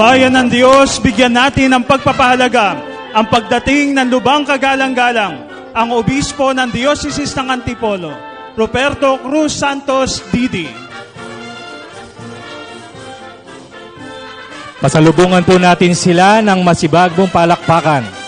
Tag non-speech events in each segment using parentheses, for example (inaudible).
Bayan ng Diyos, bigyan natin ng pagpapahalaga ang pagdating ng lubang kagalang-galang, ang obispo ng Diocese ng Antipolo, Roberto Cruz Santos Didi. Masalubungan po natin sila ng masibagbong palakpakan.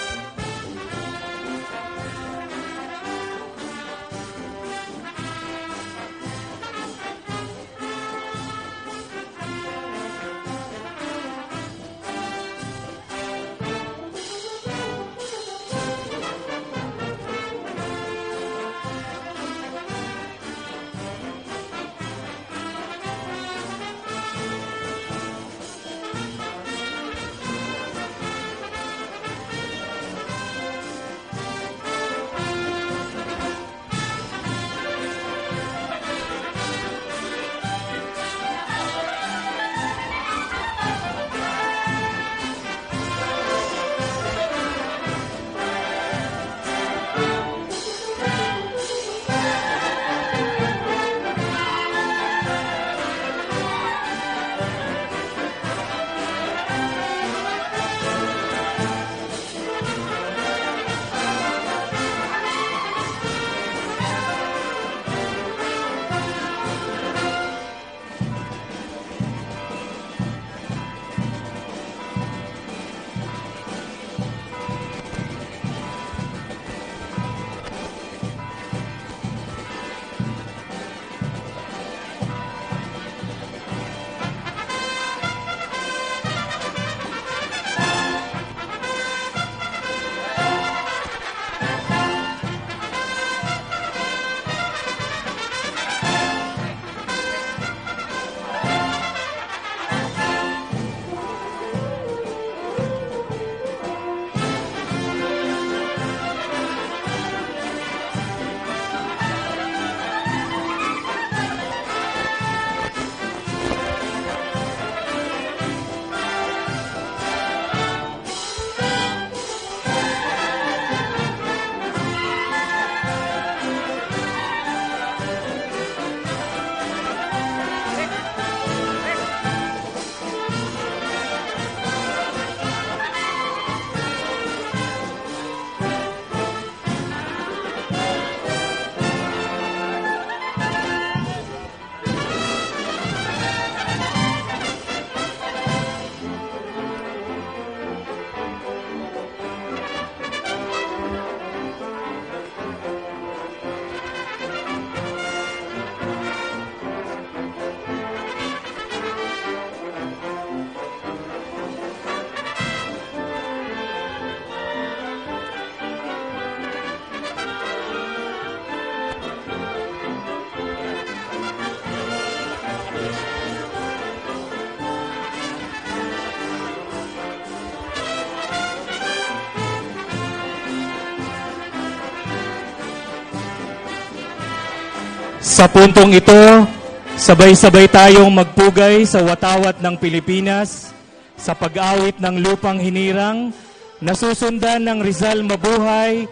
Sa puntong ito, sabay-sabay tayong magpugay sa watawat ng Pilipinas sa pag-awit ng lupang hinirang, nasusundan ng Rizal Mabuhay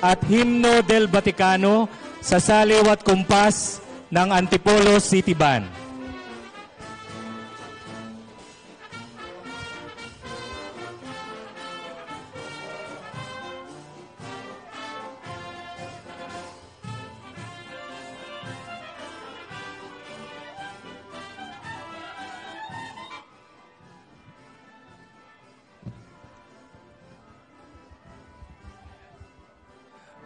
at Himno del Vaticano sa saliw at kumpas ng Antipolo City Band.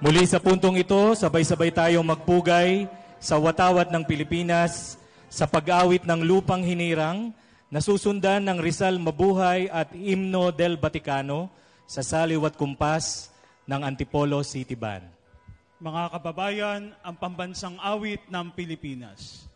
Muli sa puntong ito, sabay-sabay tayong magpugay sa watawat ng Pilipinas sa pag-awit ng lupang hinirang, nasusundan ng Rizal Mabuhay at Imno del Vaticano sa saliw at kumpas ng Antipolo City Band. Mga kababayan, ang pambansang awit ng Pilipinas.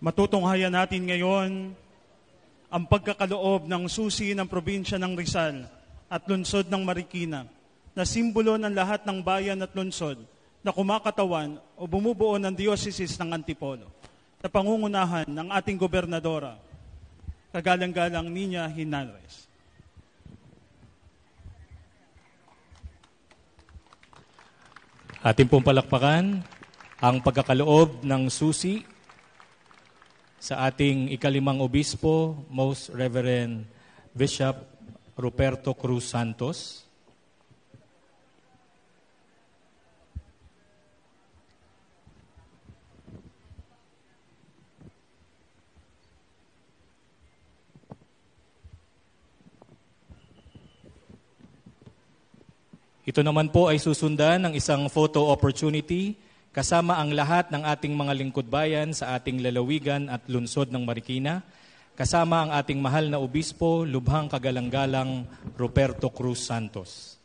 Matutunghayan natin ngayon ang pagkakaloob ng susi ng probinsya ng Rizal at lungsod ng Marikina na simbolo ng lahat ng bayan at lungsod na kumakatawan o bumubuo ng Diocese ng Antipolo sa pangungunahan ng ating gobernadora, kagalang-galang Nina Hinalres. Atin pong palakpakan ang pagkakaloob ng susi sa ating ikalimang obispo, Most Reverend Bishop Ruperto Cruz Santos. Ito naman po ay susundan ng isang photo opportunity kasama ang lahat ng ating mga lingkod bayan sa ating lalawigan at lungsod ng Marikina, kasama ang ating mahal na obispo, lubhang kagalang-galang Roberto Cruz Santos.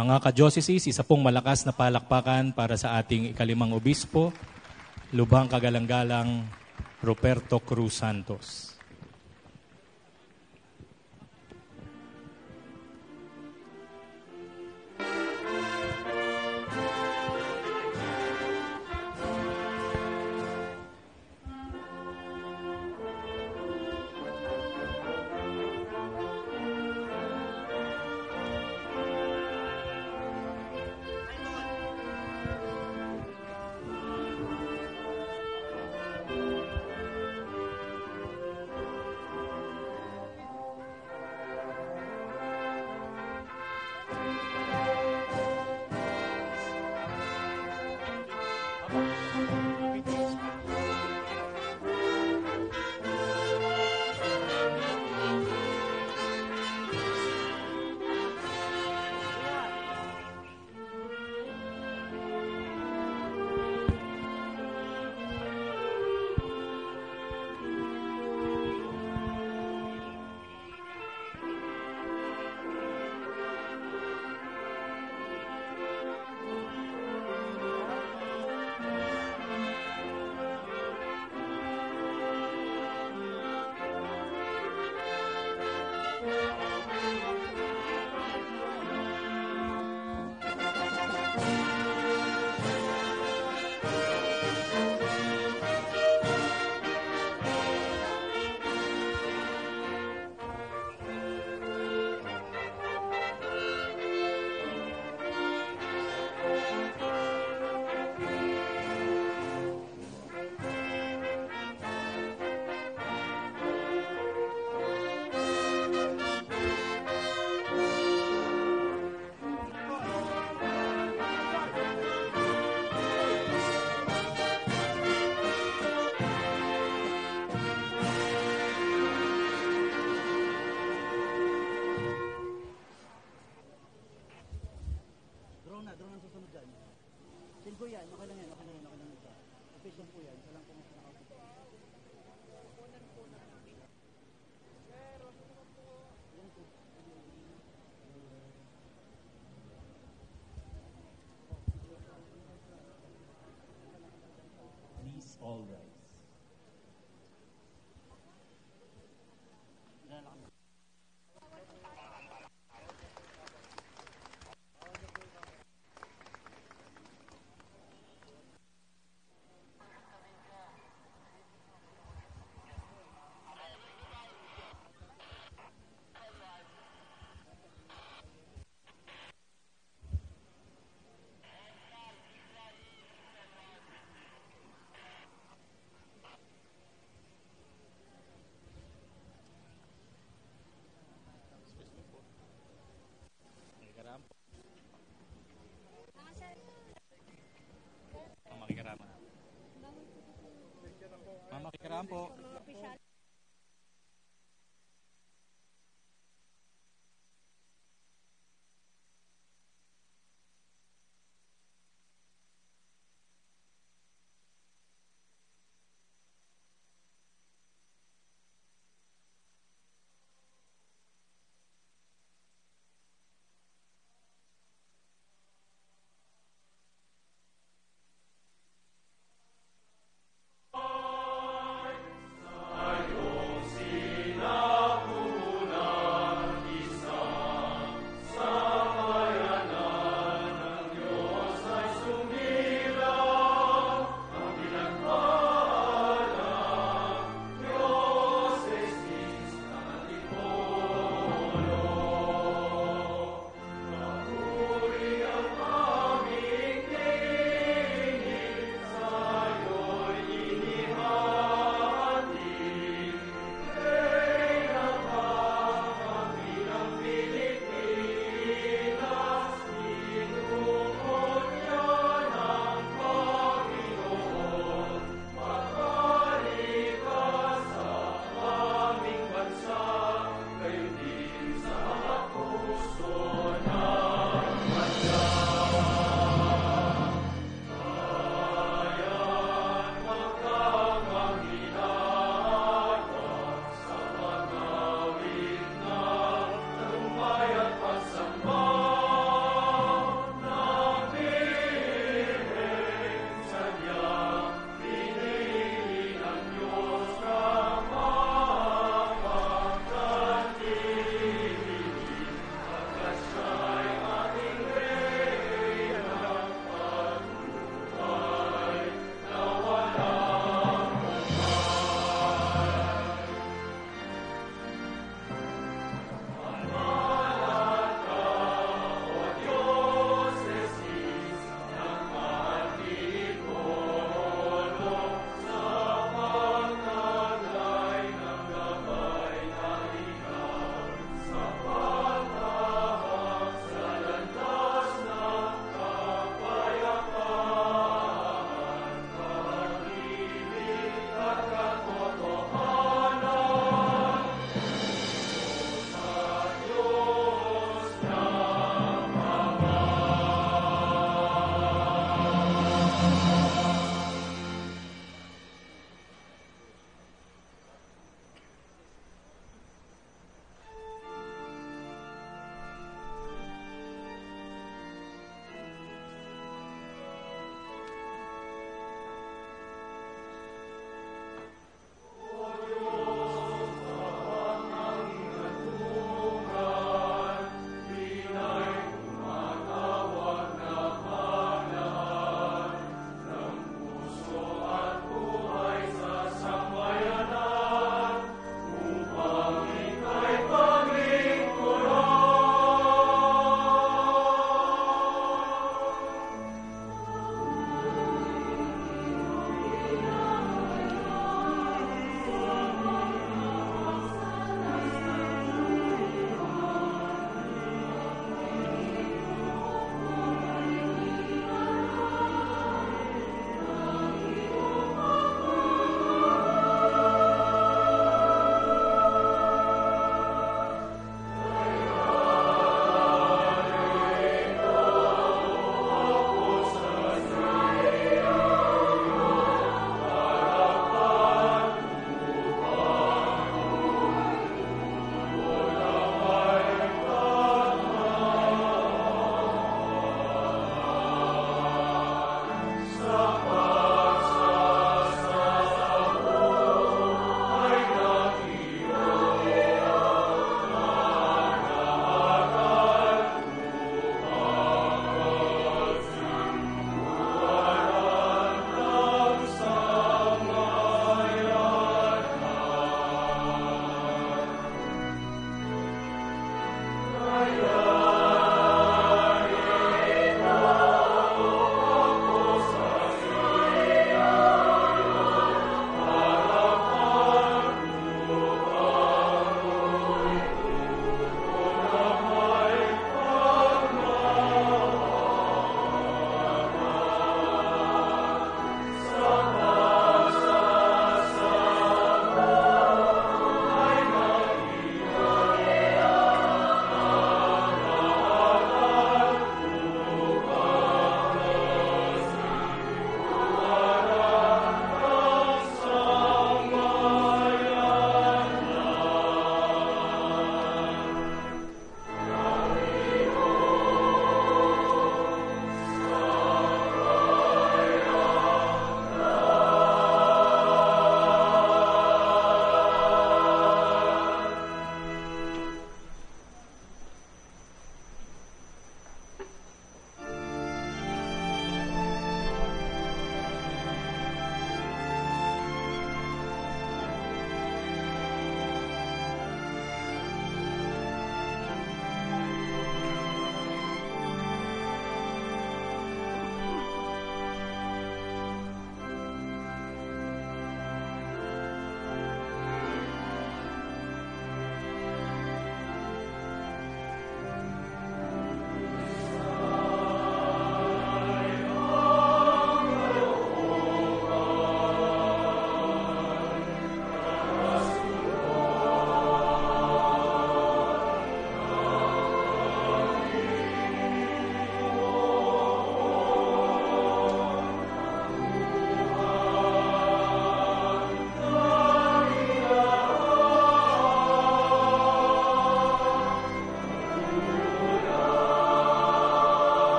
Mga kadyoceses, isa pong malakas na palakpakan para sa ating ikalimang obispo, lubhang kagalang-galang Roberto Cruz Santos.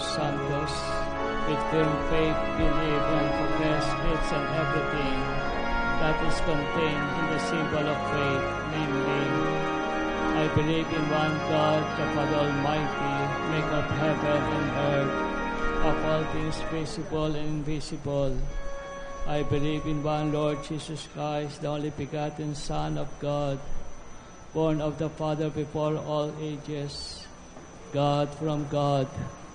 Santos, with firm faith believe and confess each and everything that is contained in the symbol of faith, namely, I believe in one God, the Father Almighty, maker of heaven and earth, of all things visible and invisible. I believe in one Lord Jesus Christ, the only begotten Son of God, born of the Father before all ages, God from God,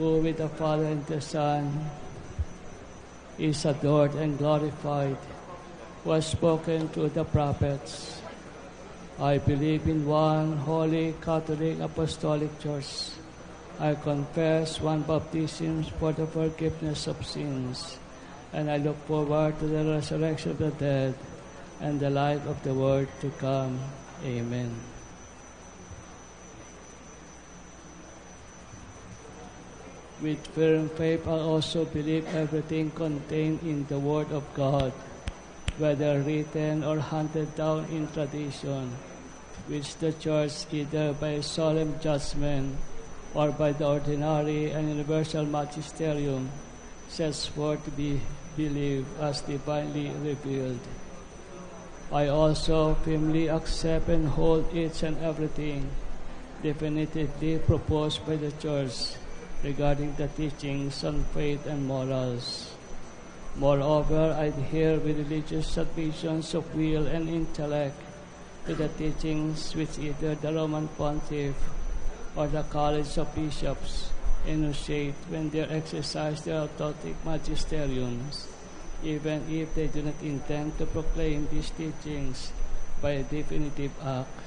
who with the Father and the Son is adored and glorified, was spoken to the prophets. I believe in one holy Catholic Apostolic Church. I confess one baptism for the forgiveness of sins, and I look forward to the resurrection of the dead and the life of the world to come. Amen. With firm faith, I also believe everything contained in the Word of God, whether written or handed down in tradition, which the Church, either by solemn judgment or by the ordinary and universal magisterium, sets forth to be believed as divinely revealed. I also firmly accept and hold each and everything definitively proposed by the Church regarding the teachings on faith and morals. Moreover, I adhere with religious submissions of will and intellect to the teachings which either the Roman Pontiff or the College of Bishops enunciate when they exercise their authoritative magisteriums, even if they do not intend to proclaim these teachings by a definitive act.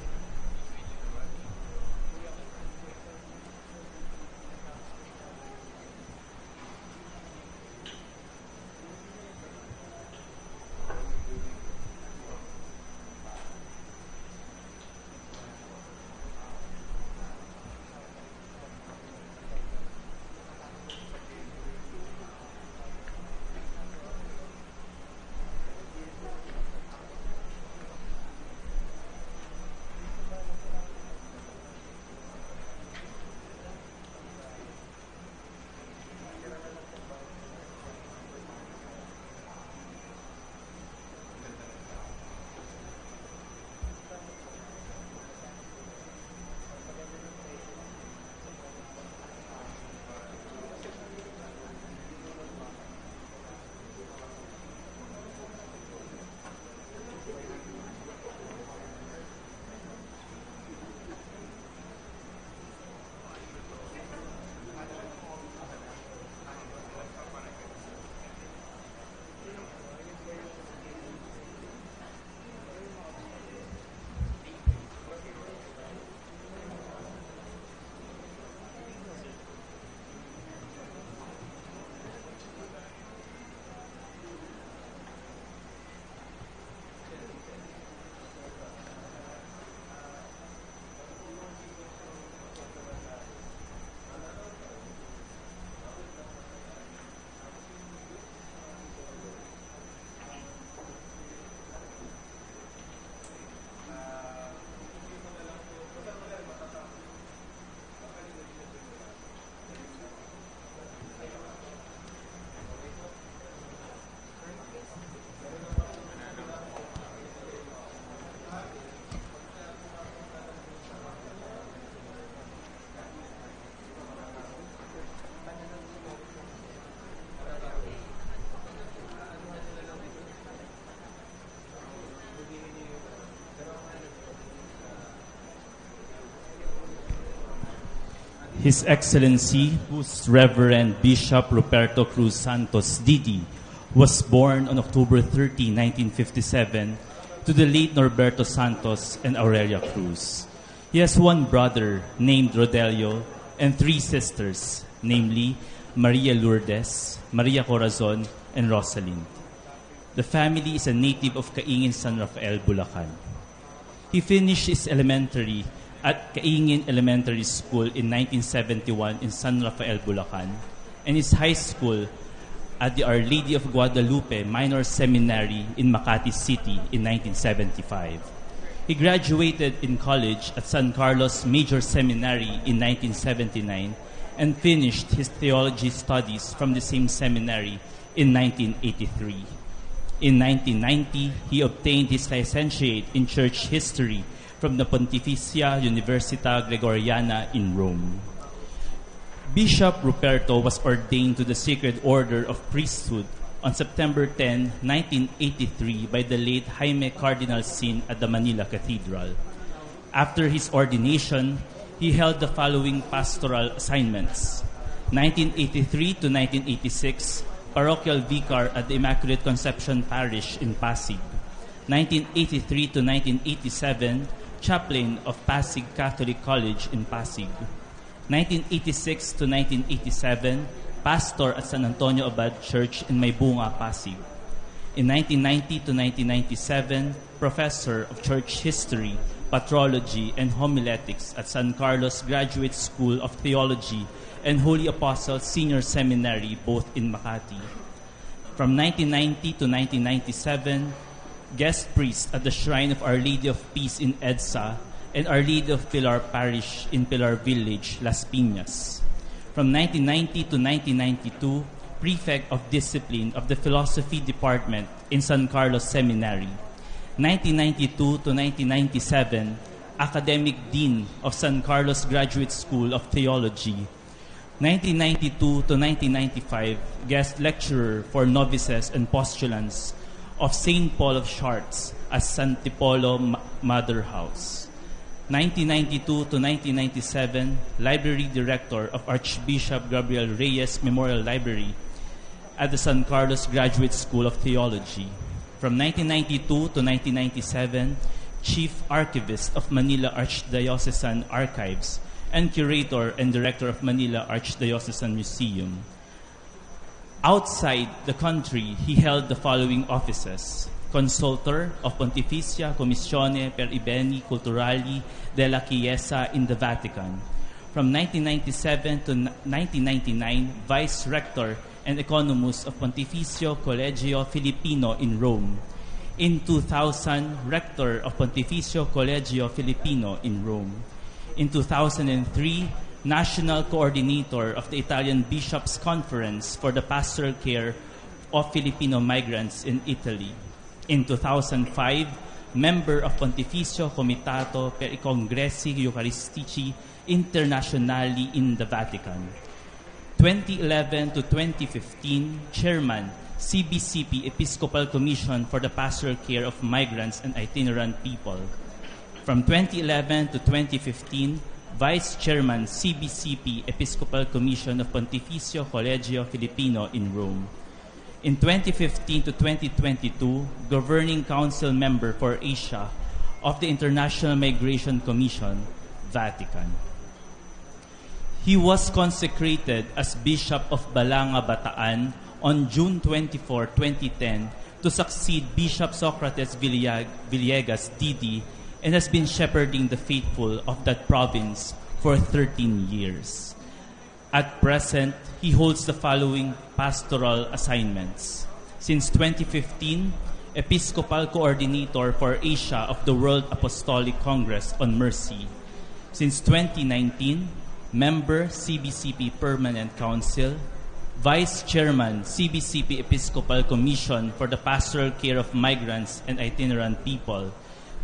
His Excellency, whose Reverend Bishop Ruperto Cruz Santos Didi, was born on October 30, 1957, to the late Norberto Santos and Aurelia Cruz. He has one brother named Rodelio and three sisters, namely Maria Lourdes, Maria Corazon, and Rosalind. The family is a native of Caingin San Rafael, Bulacan. He finished his elementary at Caingin Elementary School in 1971 in San Rafael, Bulacan, and his high school at the Our Lady of Guadalupe Minor Seminary in Makati City in 1975. He graduated in college at San Carlos Major Seminary in 1979 and finished his theology studies from the same seminary in 1983. In 1990, he obtained his licentiate in church history from the Pontificia Università Gregoriana in Rome. Bishop Ruperto was ordained to the Sacred Order of Priesthood on September 10, 1983 by the late Jaime Cardinal Sin at the Manila Cathedral. After his ordination, he held the following pastoral assignments. 1983 to 1986, parochial vicar at the Immaculate Conception Parish in Pasig. 1983 to 1987, chaplain of Pasig Catholic College in Pasig. 1986 to 1987, pastor at San Antonio Abad Church in Maybunga, Pasig. In 1990 to 1997, professor of church history, patrology, and homiletics at San Carlos Graduate School of Theology and Holy Apostle Senior Seminary, both in Makati. From 1990 to 1997, guest priest at the Shrine of Our Lady of Peace in EDSA and Our Lady of Pilar Parish in Pilar Village, Las Piñas. From 1990 to 1992, Prefect of Discipline of the Philosophy Department in San Carlos Seminary. 1992 to 1997, Academic Dean of San Carlos Graduate School of Theology. 1992 to 1995, Guest Lecturer for Novices and Postulants of St. Paul of Chartres at Santipolo Ma- Mother House. 1992 to 1997, Library Director of Archbishop Gabriel Reyes Memorial Library at the San Carlos Graduate School of Theology. From 1992 to 1997, Chief Archivist of Manila Archdiocesan Archives and Curator and Director of Manila Archdiocesan Museum. Outside the country, he held the following offices. Consultor of Pontificia Commissione per i Beni Culturali della Chiesa in the Vatican. From 1997 to 1999, Vice Rector and Economus of Pontificio Collegio Filipino in Rome. In 2000, Rector of Pontificio Collegio Filipino in Rome. In 2003, National Coordinator of the Italian Bishops' Conference for the Pastoral Care of Filipino Migrants in Italy. In 2005, member of Pontificio Comitato per i Congressi Eucaristici Internazionali in the Vatican. 2011 to 2015, Chairman, CBCP Episcopal Commission for the Pastoral Care of Migrants and Itinerant People. From 2011 to 2015, Vice Chairman, CBCP Episcopal Commission of Pontificio Collegio Filipino in Rome. In 2015 to 2022, Governing Council Member for Asia of the International Migration Commission, Vatican. He was consecrated as Bishop of Balanga, Bataan on June 24, 2010 to succeed Bishop Socrates Villegas Didi and has been shepherding the faithful of that province for 13 years. At present, he holds the following pastoral assignments. Since 2015, Episcopal Coordinator for Asia of the World Apostolic Congress on Mercy. Since 2019, Member CBCP Permanent Council, Vice Chairman CBCP Episcopal Commission for the Pastoral Care of Migrants and Itinerant People,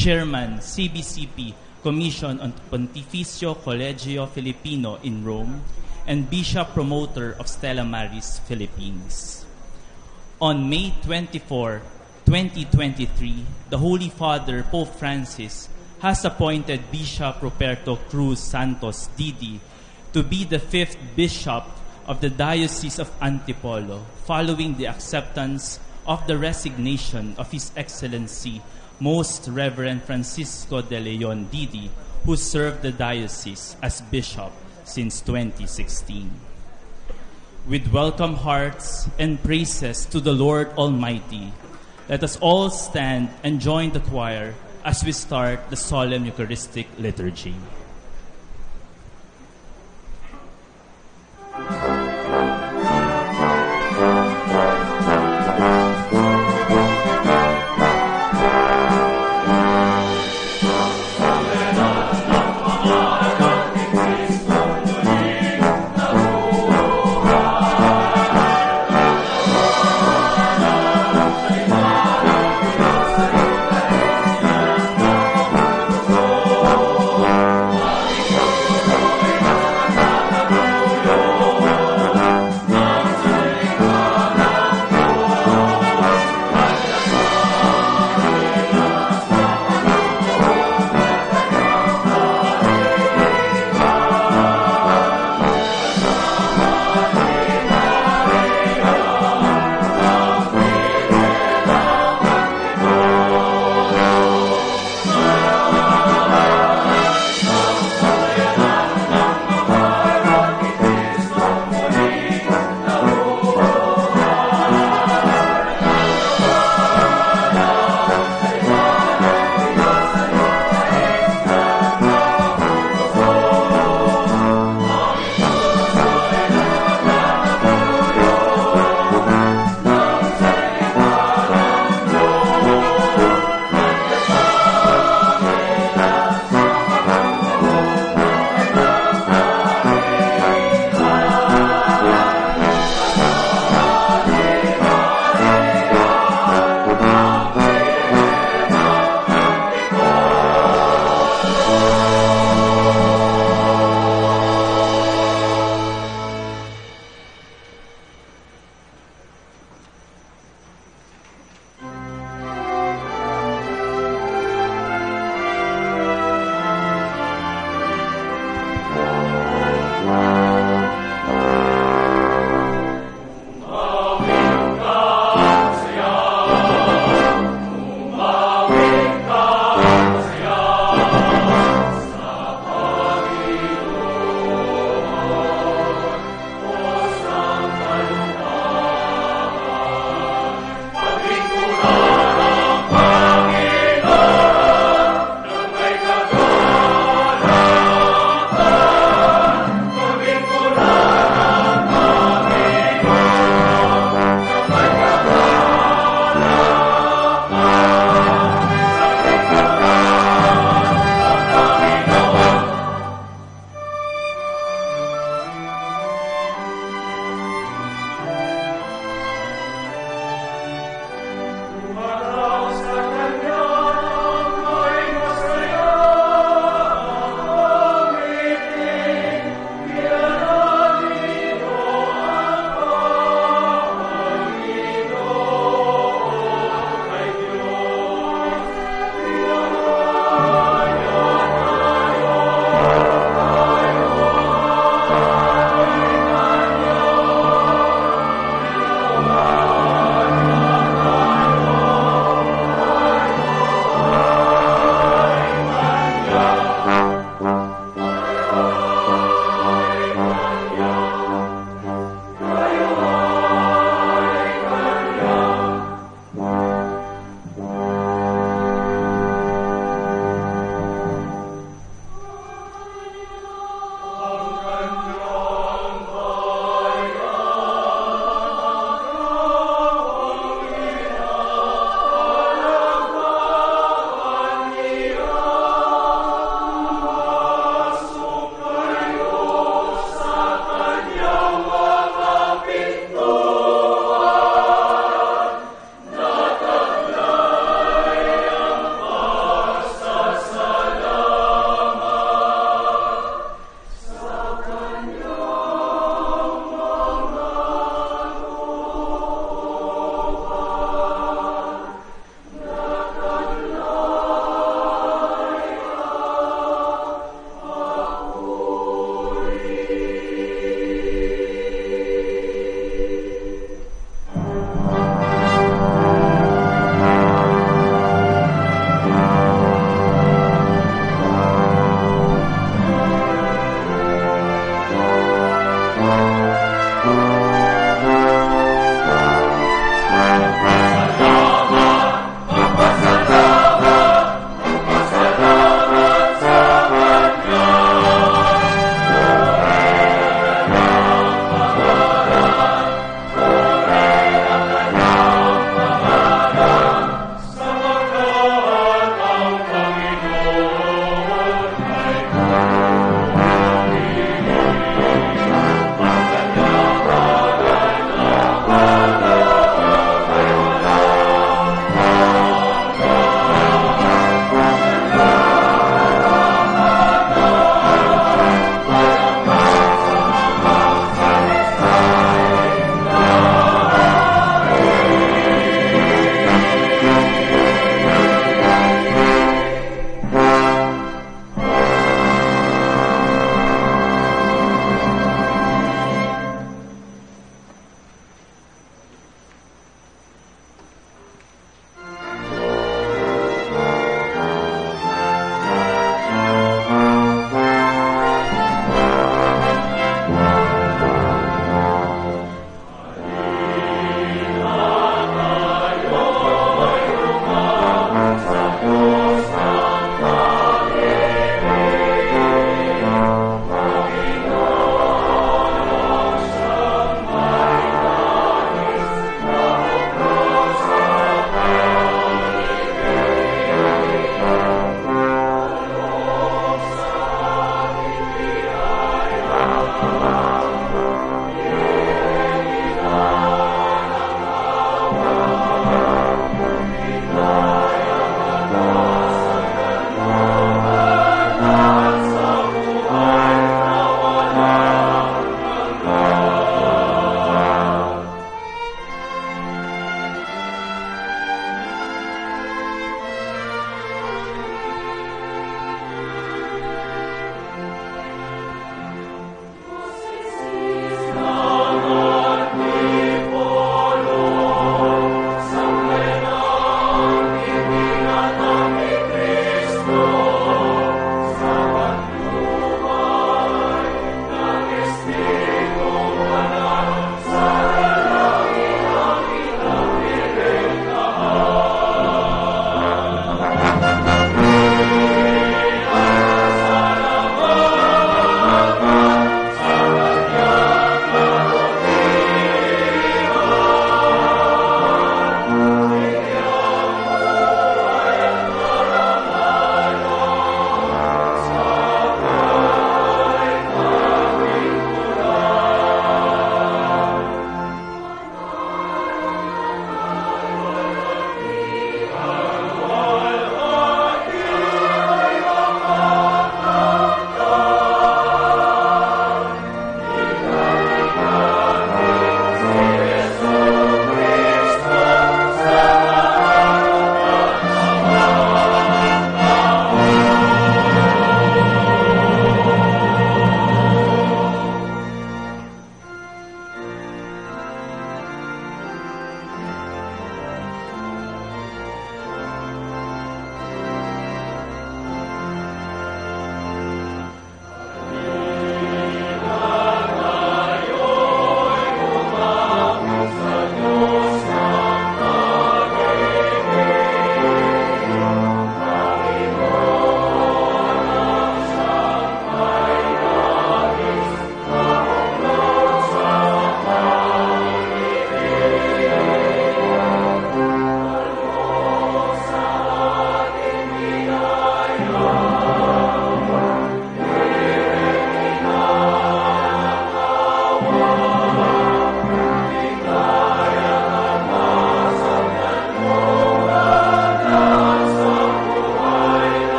Chairman CBCP Commission on Pontificio Collegio Filipino in Rome, and Bishop Promoter of Stella Maris Philippines. On May 24, 2023, the Holy Father Pope Francis has appointed Bishop Roberto Cruz Santos Didi to be the fifth bishop of the Diocese of Antipolo following the acceptance of the resignation of His Excellency Most Reverend Francisco de Leon Didi, who served the diocese as bishop since 2016. With welcome hearts and praises to the Lord Almighty, let us all stand and join the choir as we start the solemn Eucharistic liturgy.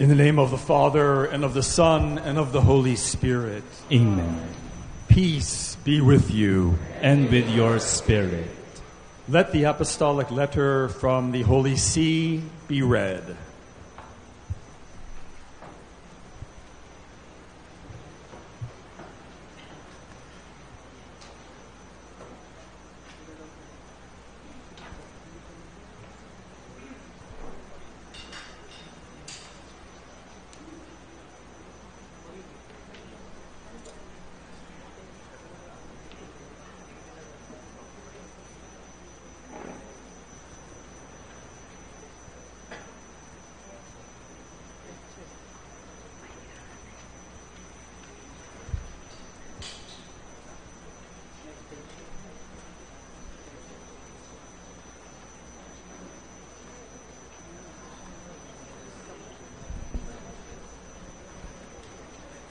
In the name of the Father, and of the Son, and of the Holy Spirit. Amen. Peace be with you. And with your spirit. Let the apostolic letter from the Holy See be read.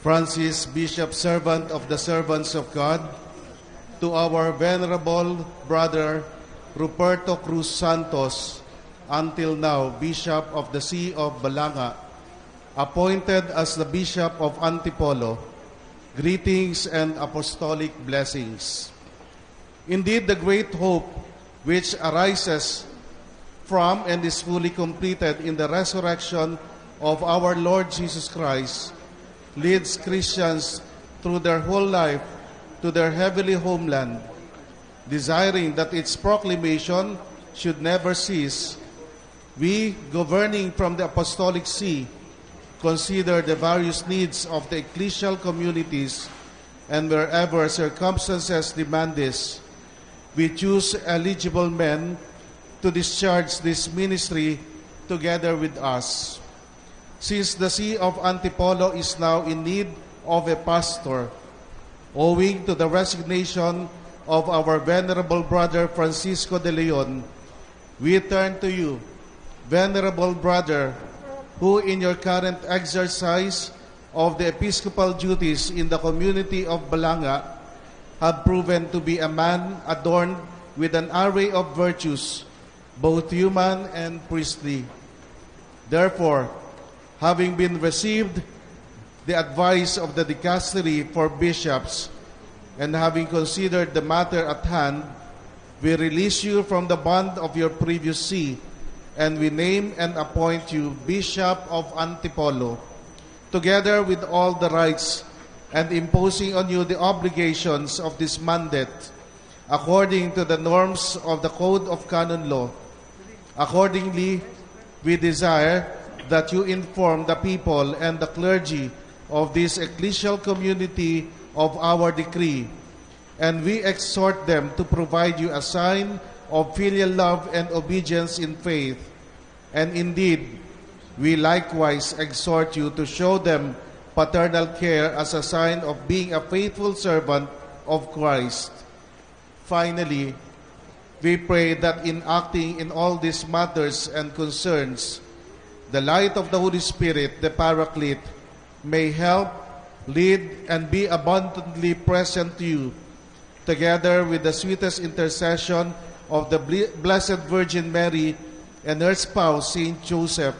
Francis, Bishop, servant of the servants of God, to our venerable brother Ruperto Cruz Santos, until now Bishop of the See of Balanga, appointed as the Bishop of Antipolo, greetings and apostolic blessings. Indeed, the great hope which arises from and is fully completed in the resurrection of our Lord Jesus Christ leads Christians through their whole life to their heavenly homeland, desiring that its proclamation should never cease. We, governing from the Apostolic See, consider the various needs of the ecclesial communities and wherever circumstances demand this, we choose eligible men to discharge this ministry together with us. Since the See of Antipolo is now in need of a pastor, owing to the resignation of our venerable brother Francisco de Leon, we turn to you, venerable brother, who in your current exercise of the episcopal duties in the community of Balanga have proven to be a man adorned with an array of virtues, both human and priestly. Therefore, having been received the advice of the dicastery for bishops, and having considered the matter at hand, we release you from the bond of your previous see, and we name and appoint you Bishop of Antipolo, together with all the rights and imposing on you the obligations of this mandate, according to the norms of the Code of Canon Law. Accordingly, we desire that you inform the people and the clergy of this ecclesial community of our decree, and we exhort them to provide you a sign of filial love and obedience in faith. And indeed, we likewise exhort you to show them paternal care as a sign of being a faithful servant of Christ. Finally, we pray that in acting in all these matters and concerns, the light of the Holy Spirit, the Paraclete, may help, lead, and be abundantly present to you, together with the sweetest intercession of the Blessed Virgin Mary and her spouse, Saint Joseph,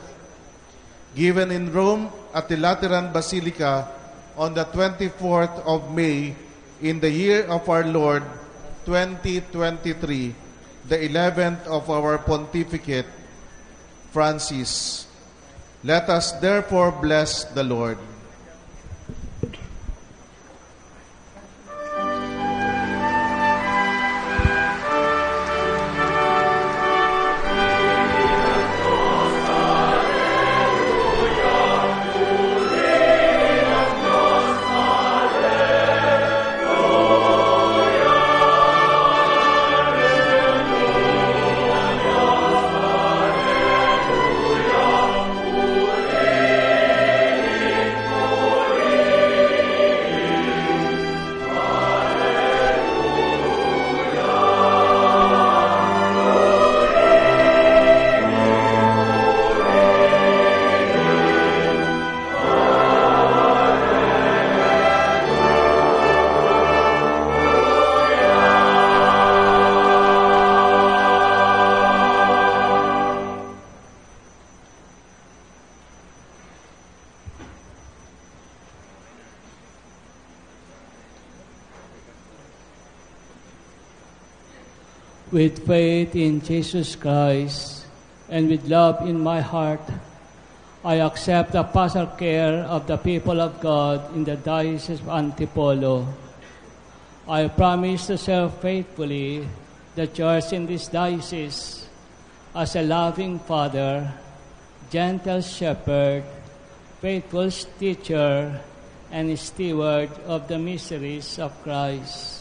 given in Rome at the Lateran Basilica on the 24th of May in the year of our Lord 2023, the 11th of our pontificate, Francis. Let us therefore bless the Lord. Faith in Jesus Christ and with love in my heart, I accept the pastoral care of the people of God in the Diocese of Antipolo. I promise to serve faithfully the church in this diocese as a loving father, gentle shepherd, faithful teacher, and steward of the mysteries of Christ.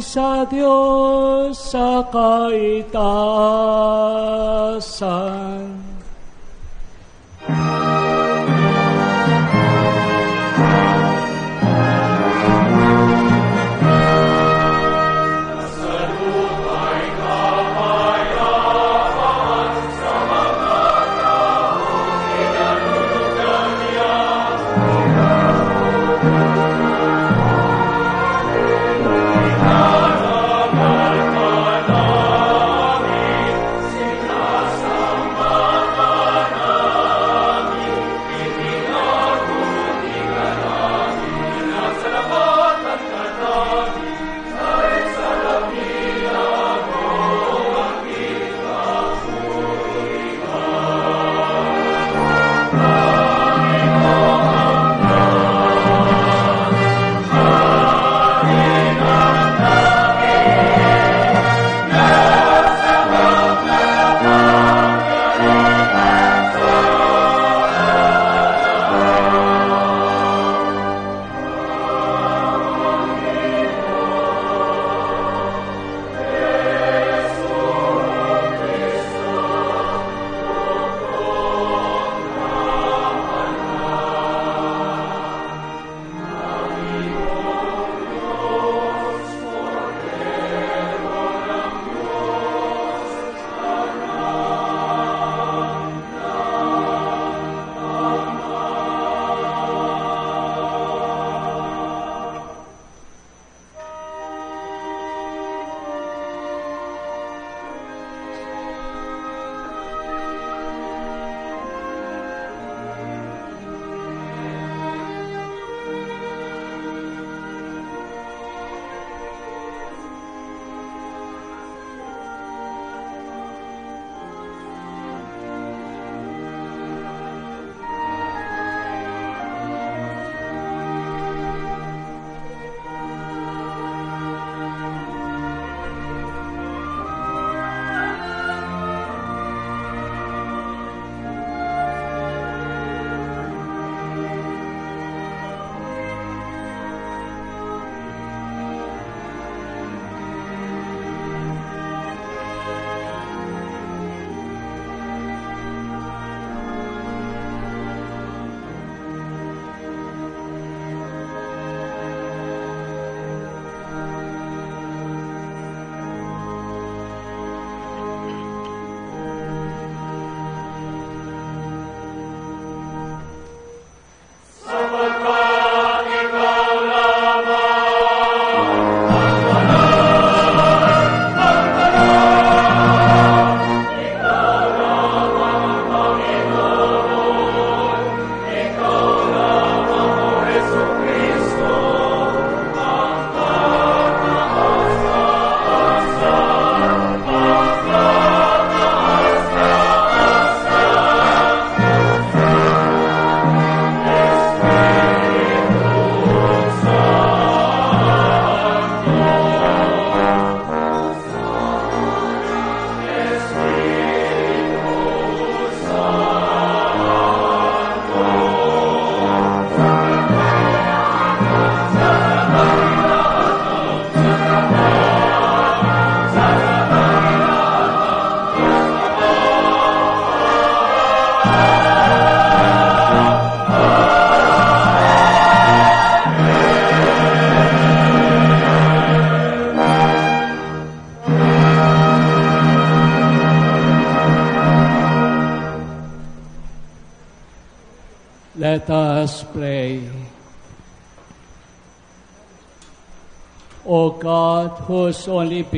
Sa Diyos sa kaitaasan.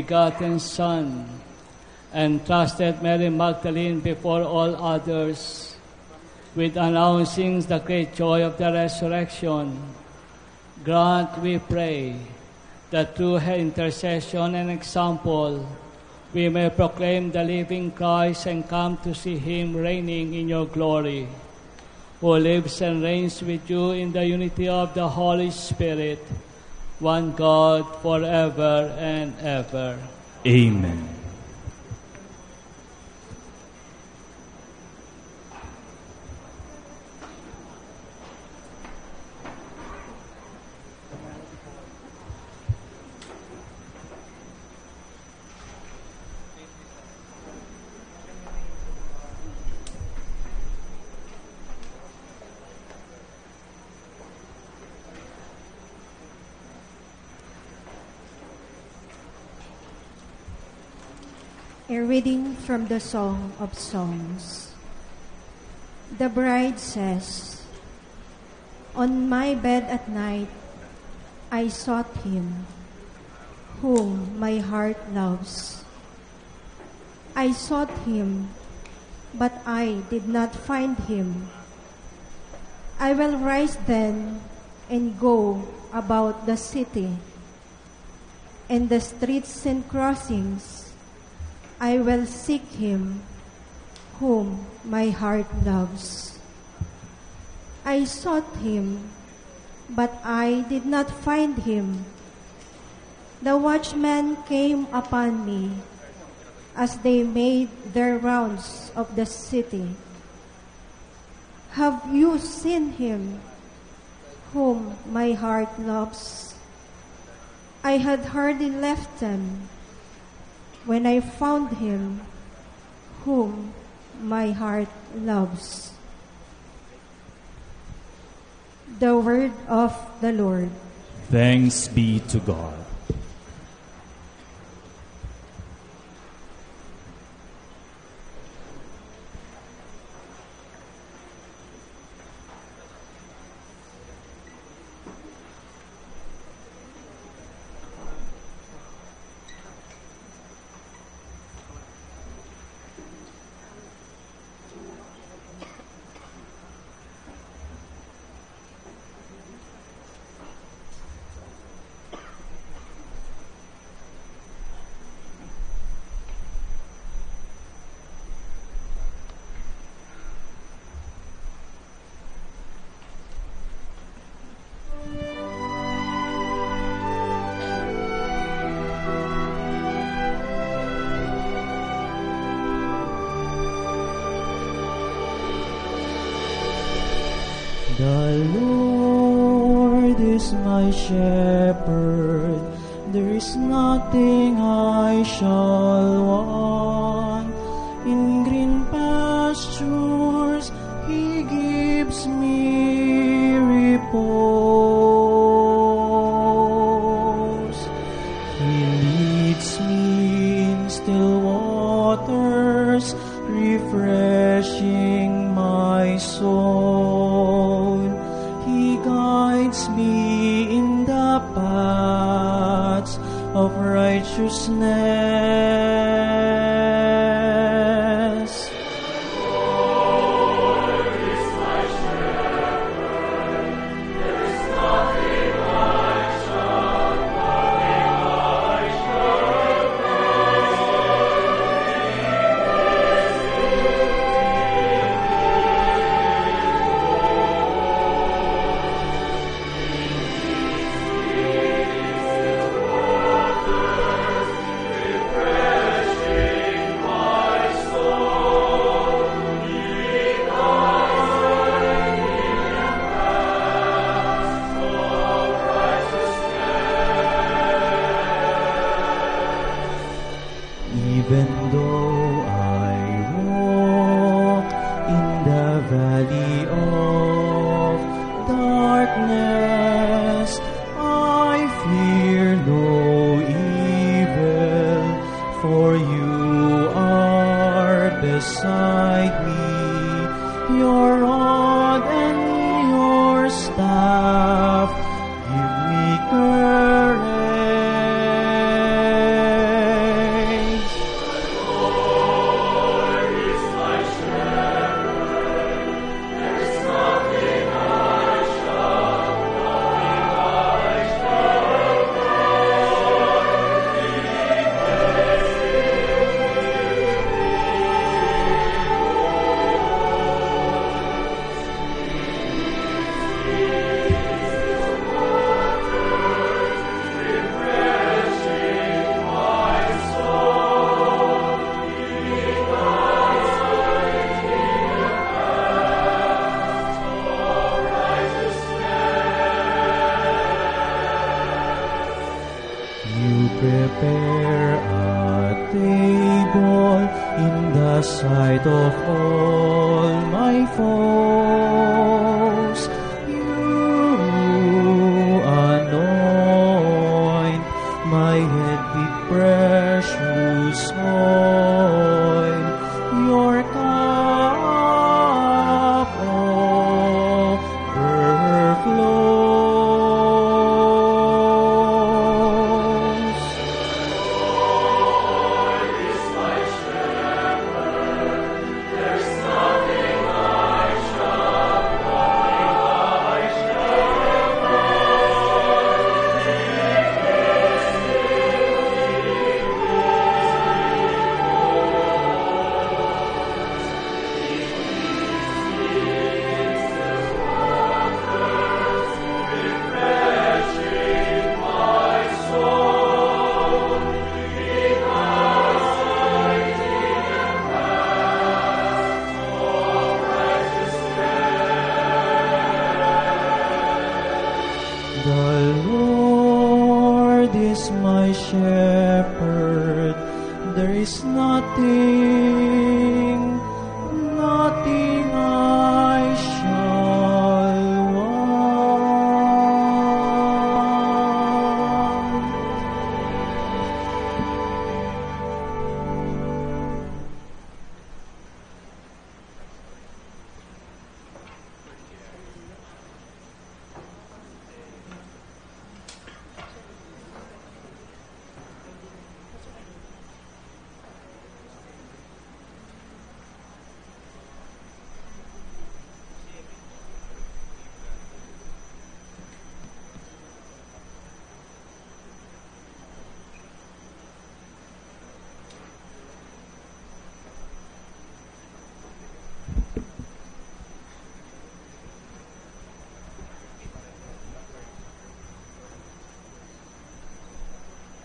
Begotten Son entrusted Mary Magdalene before all others with announcing the great joy of the resurrection, grant, we pray, that through her intercession and example, we may proclaim the living Christ and come to see him reigning in your glory who lives and reigns with you in the unity of the Holy Spirit, one God, forever and ever. Amen. A reading from the Song of Songs. The bride says, On my bed at night I sought him, whom my heart loves. I sought him, but I did not find him. I will rise then and go about the city and the streets and crossings. I will seek him whom my heart loves. I sought him, but I did not find him. The watchmen came upon me as they made their rounds of the city. Have you seen him whom my heart loves? I had hardly left them when I found him whom my heart loves. The word of the Lord. Thanks be to God. share.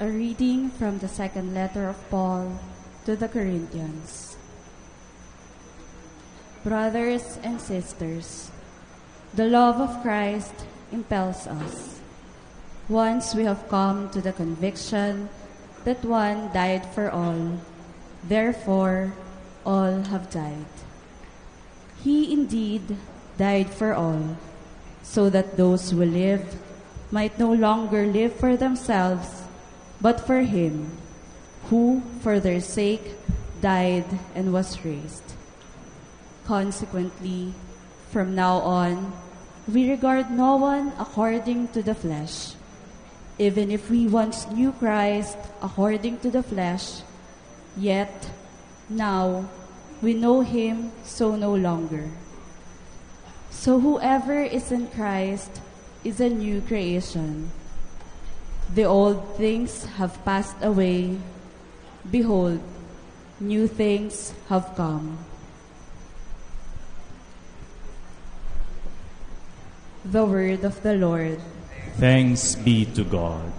Reading from the second letter of Paul to the Corinthians. Brothers and sisters, the love of Christ impels us. Once we have come to the conviction that one died for all, therefore all have died. He indeed died for all, so that those who live might no longer live for themselves, but for him who, for their sake, died and was raised. Consequently, from now on, we regard no one according to the flesh. Even if we once knew Christ according to the flesh, yet now we know him so no longer. So whoever is in Christ is a new creation. The old things have passed away. Behold, new things have come. The word of the Lord. Thanks be to God.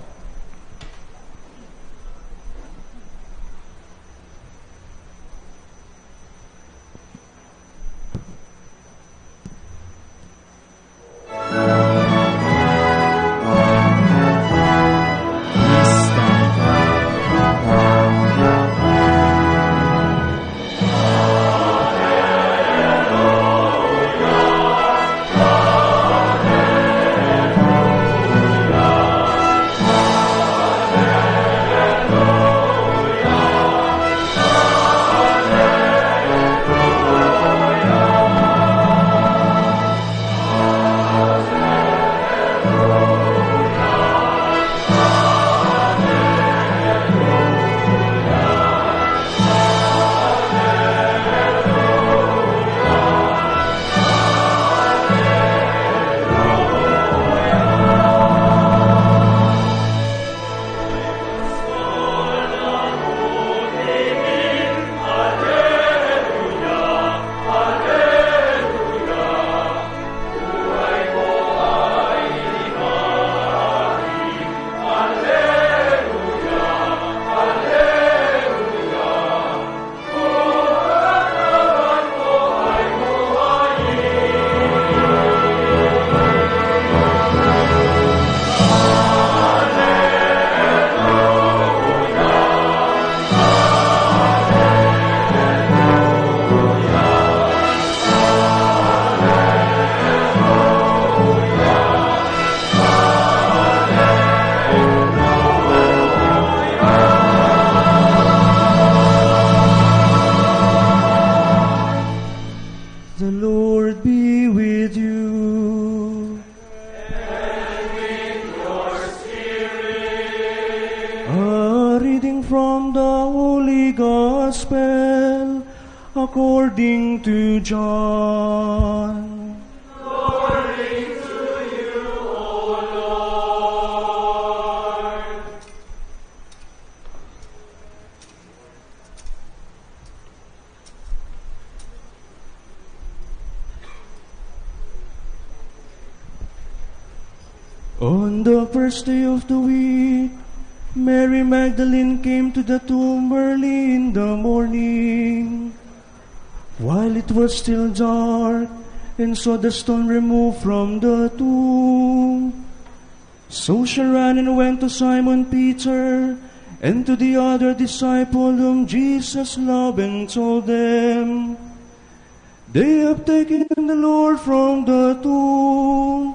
Saw the stone removed from the tomb. So she ran and went to Simon Peter and to the other disciple whom Jesus loved and told them, They have taken the Lord from the tomb,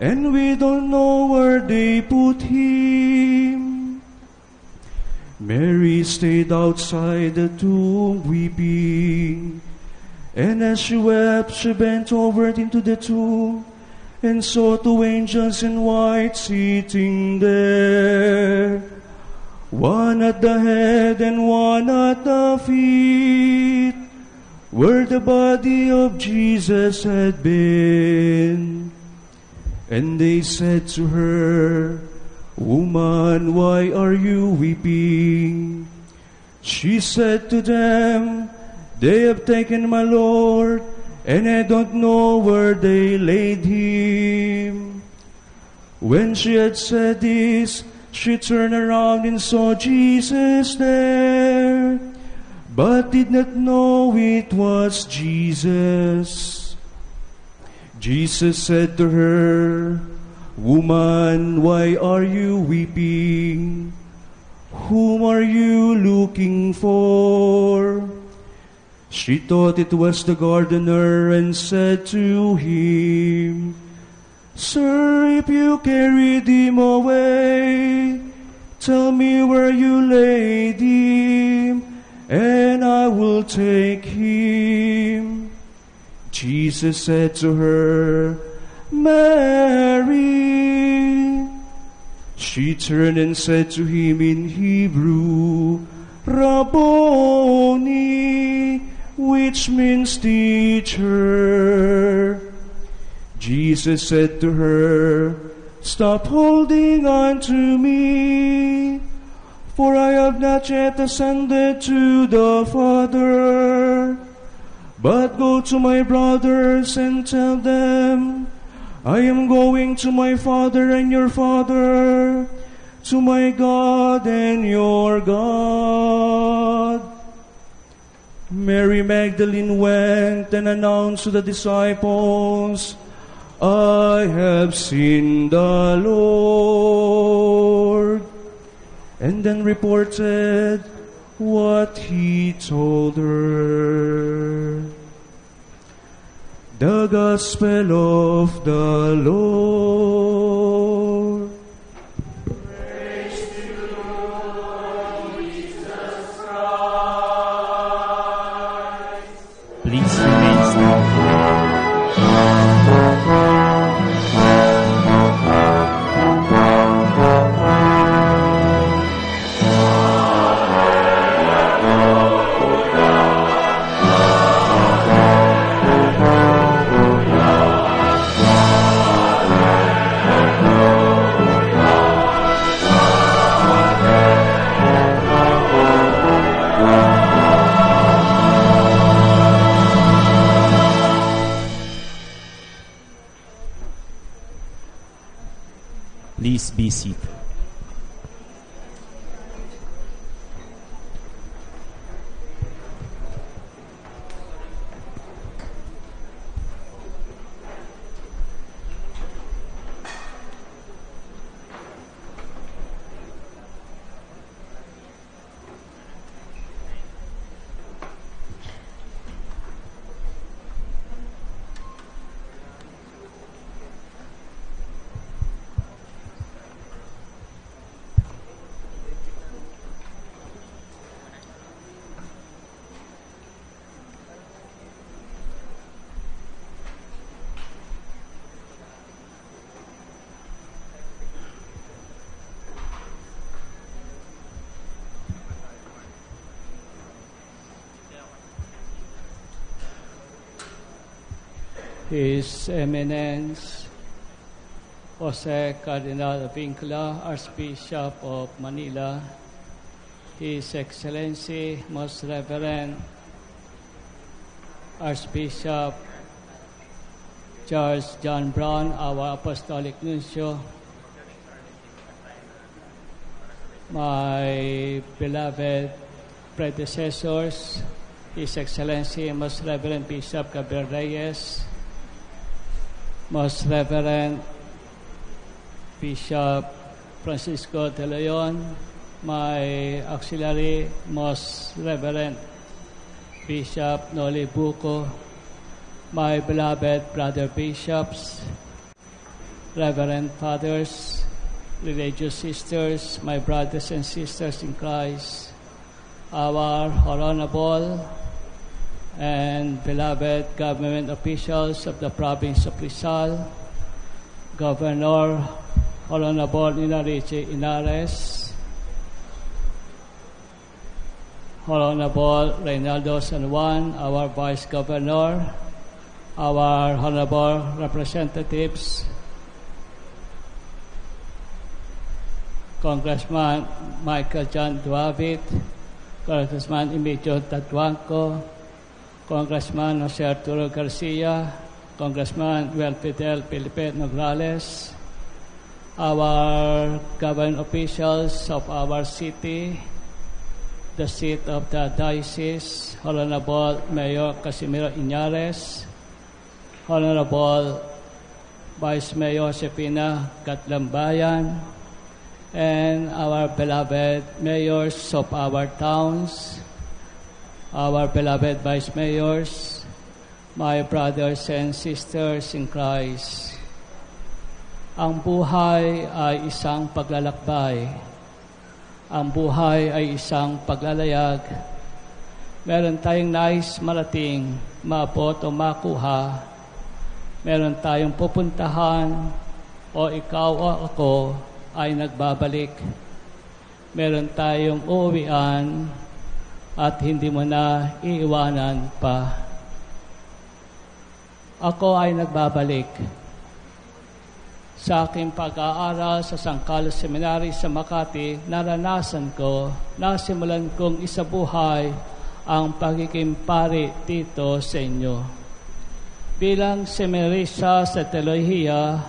and we don't know where they put him. Mary stayed outside the tomb weeping, as she wept, she bent over into the tomb and saw two angels in white sitting there, one at the head and one at the feet, where the body of Jesus had been. And they said to her, Woman, why are you weeping? She said to them, They have taken my Lord, and I don't know where they laid him. When she had said this, she turned around and saw Jesus there, but did not know it was Jesus. Jesus said to her, Woman, why are you weeping? Whom are you looking for? She thought it was the gardener and said to him, Sir, if you carried him away, tell me where you laid him, and I will take him. Jesus said to her, Mary. She turned and said to him in Hebrew, Rabboni, which means teacher. Jesus said to her, Stop holding on to me, for I have not yet ascended to the Father. But go to my brothers and tell them, I am going to my Father and your Father, to my God and your God. Mary Magdalene went and announced to the disciples, I have seen the Lord. And then reported what he told her. The Gospel of the Lord. Eminence Jose Cardinal Vincula, Archbishop of Manila, His Excellency, Most Reverend Archbishop Charles John Brown, our Apostolic Nuncio, my beloved predecessors, His Excellency, Most Reverend Bishop Gabriel Reyes, Most Reverend Bishop Francisco De Leon, my auxiliary, Most Reverend Bishop Noli Buko, my beloved brother bishops, Reverend Fathers, religious sisters, my brothers and sisters in Christ, our honorable and beloved government officials of the province of Rizal, Governor Honorable Inariche Inares, Honorable Reynaldo San Juan, our Vice Governor, our Honorable Representatives, Congressman Michael John Duavit, Congressman Emilio Tatuanco, Congressman Jose Arturo Garcia, Congressman Well Fidel Felipe Nograles, our government officials of our city, the seat of the diocese, Honorable Mayor Casimiro Iñares, Honorable Vice Mayor Josefina Gatlambayan, and our beloved mayors of our towns, our beloved vice mayors, my brothers and sisters in Christ. Ang buhay ay isang paglalakbay. Ang buhay ay isang paglalayag. Meron tayong nais marating, maabot o makuha. Meron tayong pupuntahan o ikaw o ako ay nagbabalik. Meron tayong uuwian at hindi mo na iiwanan pa. Ako ay nagbabalik. Sa aking pag-aaral sa San Carlos Seminary sa Makati, naranasan ko, nasimulan kong isabuhay ang pagiging pari dito sa inyo. Bilang seminarista sa teolohiya,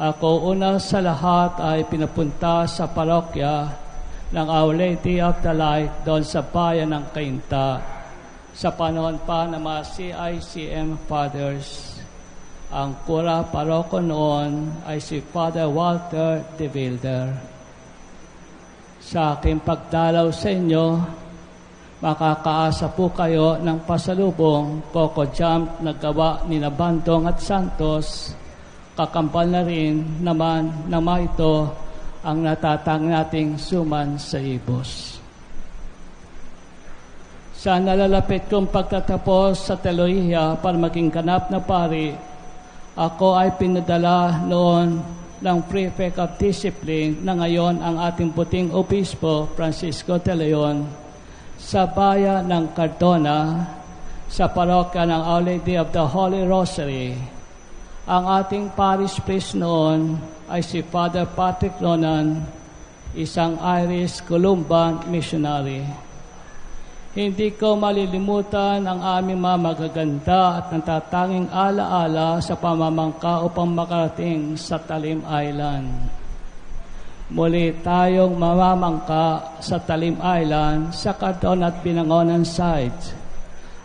ako una sa lahat ay pinapunta sa parokya ng Our Lady of the Light doon sa bayan ng Kainta sa panahon pa ng mga CICM Fathers. Ang kura paroko noon ay si Father Walter de Wilder. Sa aking pagdalaw sa inyo, makakaasa po kayo ng pasalubong Coco Jump na gawa ni Nabandong at Santos kakambal na rin naman na ito ang natatang nating suman sa ibos. Sa nalalapit kong pagtatapos sa teolohiya para maging ganap na pari, ako ay pinadala noon ng Prefect of Discipline na ngayon ang ating puting obispo, Francisco de Leon, sa bayan ng Cardona, sa parokya ng Our Lady of the Holy Rosary, ang ating parish priest noon ay si Father Patrick Ronan, isang Irish Columban missionary. Hindi ko malilimutan ang aming mga magaganda at natatanging alaala sa pamamangka upang makarating sa Talim Island. Muli tayong mamamangka sa Talim Island sa Cardon at Binangonan sites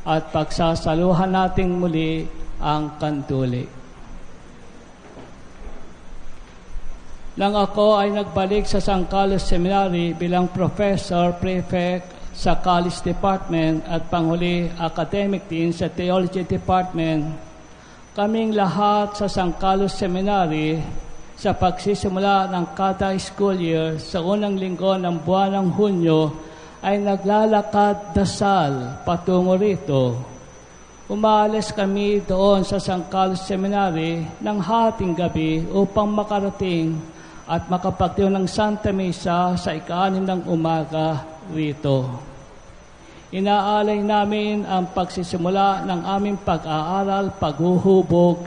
at pagsasaluhan nating muli ang kanduli. Nang ako ay nagbalik sa San Carlos Seminary bilang professor, prefect sa College Department at panghuli academic dean sa Theology Department, kaming lahat sa San Carlos Seminary sa pagsisimula ng kada school year sa unang linggo ng buwan ng Hunyo ay naglalakad dasal patungo rito. Umalis kami doon sa San Carlos Seminary ng hating gabi upang makarating at makapagtiyo ng Santa Misa sa ikaanim ng umaga rito. Inaalay namin ang pagsisimula ng aming pag-aaral, paghuhubog,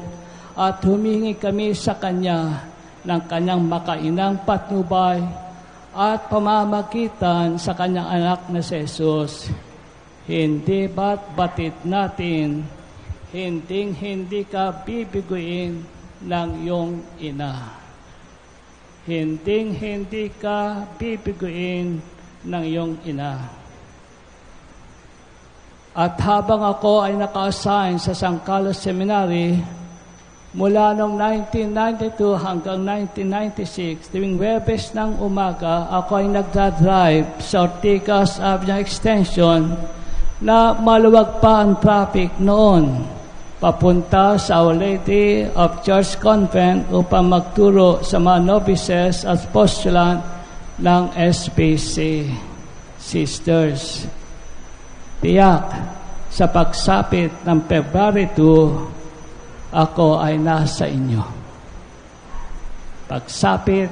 at humingi kami sa Kanya ng Kanyang makainang patnubay at pamamagitan sa Kanyang anak na si Jesus. Hindi ba't batid natin, hinding hindi ka bibiguin ng iyong ina hinding hindi ka bibiguin ng iyong ina. At habang ako ay naka-assign sa San Carlos Seminary, Mula noong 1992 hanggang 1996, tuwing Webes ng umaga, ako ay nagdadrive sa Ortigas Avenue Extension na maluwag pa ang traffic noon papunta sa Our Lady of Church Convent upang magturo sa mga novices at postulant ng SPC Sisters. Tiyak, sa pagsapit ng February 2, ako ay nasa inyo. Pagsapit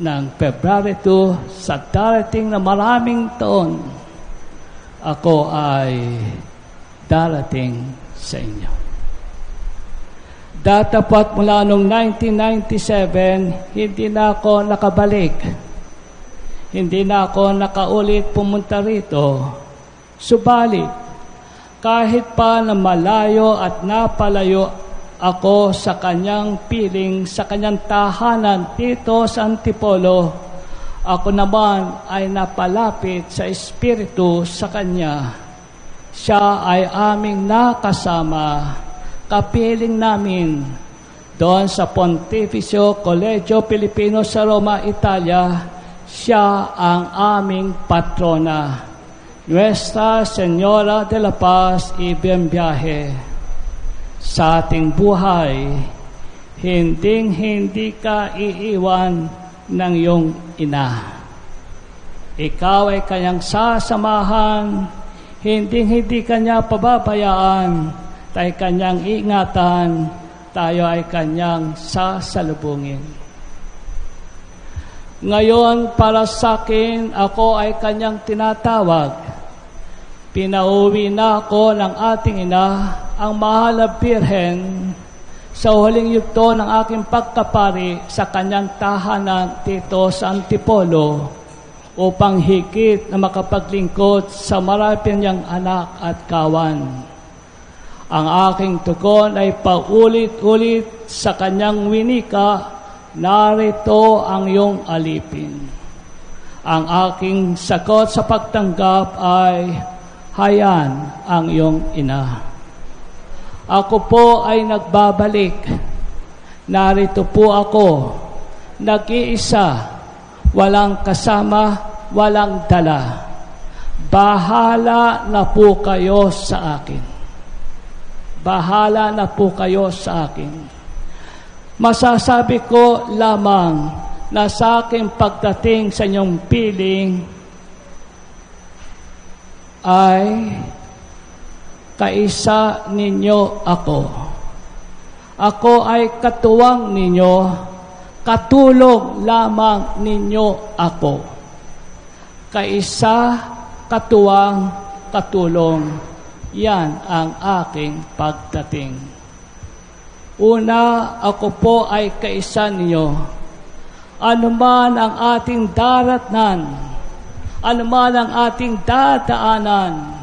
ng February 2, sa darating na maraming taon, ako ay darating sa inyo. Datapat mula noong 1997, hindi na ako nakabalik. Hindi na ako nakaulit pumunta rito. Subalit, kahit pa na malayo at napalayo ako sa kanyang piling, sa kanyang tahanan dito sa Antipolo, ako naman ay napalapit sa Espiritu sa kanya. Siya ay aming nakasama, kapiling namin doon sa Pontificio Collegio Pilipino sa Roma, Italia. Siya ang aming patrona. Nuestra Señora de la Paz y Bienviaje sa ating buhay, hinding-hindi ka iiwan ng iyong ina. Ikaw ay kanyang sasamahan, hinding-hindi kanya pababayaan, tayo kanyang ingatan, tayo ay kanyang sasalubungin. Ngayon, para sa akin, ako ay kanyang tinatawag. Pinauwi na ako ng ating ina ang mahal na Birhen sa huling yugto ng aking pagkapari sa kanyang tahanan dito sa Antipolo upang higit na makapaglingkod sa marami niyang anak at kawan. Ang aking tugon ay paulit-ulit sa kanyang winika, narito ang iyong alipin. Ang aking sagot sa pagtanggap ay, hayan ang iyong ina. Ako po ay nagbabalik. Narito po ako, nag-iisa, walang kasama, walang dala. Bahala na po kayo sa akin. Bahala na po kayo sa akin. Masasabi ko lamang na sa aking pagdating sa inyong piling ay kaisa ninyo ako. Ako ay katuwang ninyo, katulong lamang ninyo ako. Kaisa, katuwang, katulong, yan ang aking pagdating. Una, ako po ay kaisa ninyo. Anuman ang ating daratnan, anuman ang ating dadaanan,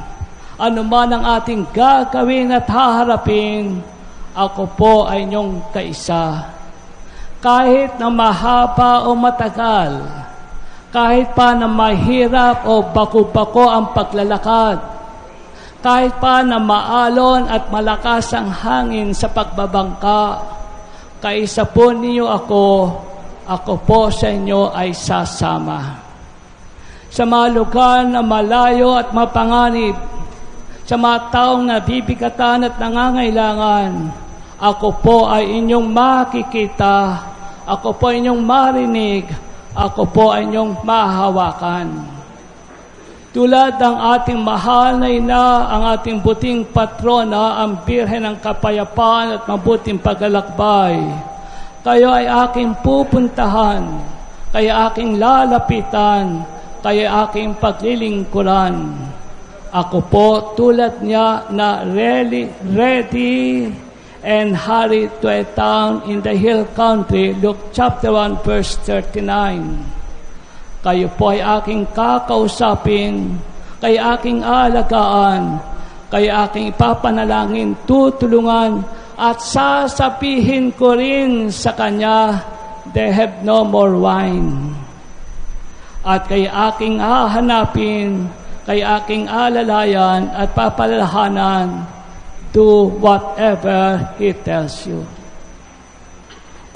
ano man ang ating gagawin at haharapin, ako po ay inyong kaisa. Kahit na mahaba o matagal, kahit pa na mahirap o bako-bako ang paglalakad, kahit pa na maalon at malakas ang hangin sa pagbabangka, kaisa po niyo ako, ako po sa inyo ay sasama. Sa mga lugar na malayo at mapanganib, sa mga taong nabibigatan at nangangailangan. Ako po ay inyong makikita. Ako po ay inyong marinig. Ako po ay inyong mahawakan. Tulad ng ating mahal na ina, ang ating buting patrona, ang Birhen ng Kapayapaan at mabuting paglalakbay. Kayo ay aking pupuntahan, kaya aking lalapitan, kaya aking paglilingkuran. Ako po tulad niya na really ready and hurry to a town in the hill country. Luke chapter 1 verse 39. Kayo po ay aking kakausapin, kay aking alagaan, kay aking ipapanalangin, tutulungan, at sasabihin ko rin sa kanya, they have no more wine. At kay aking hahanapin, kay aking alalayan at papalalahanan, do whatever He tells you.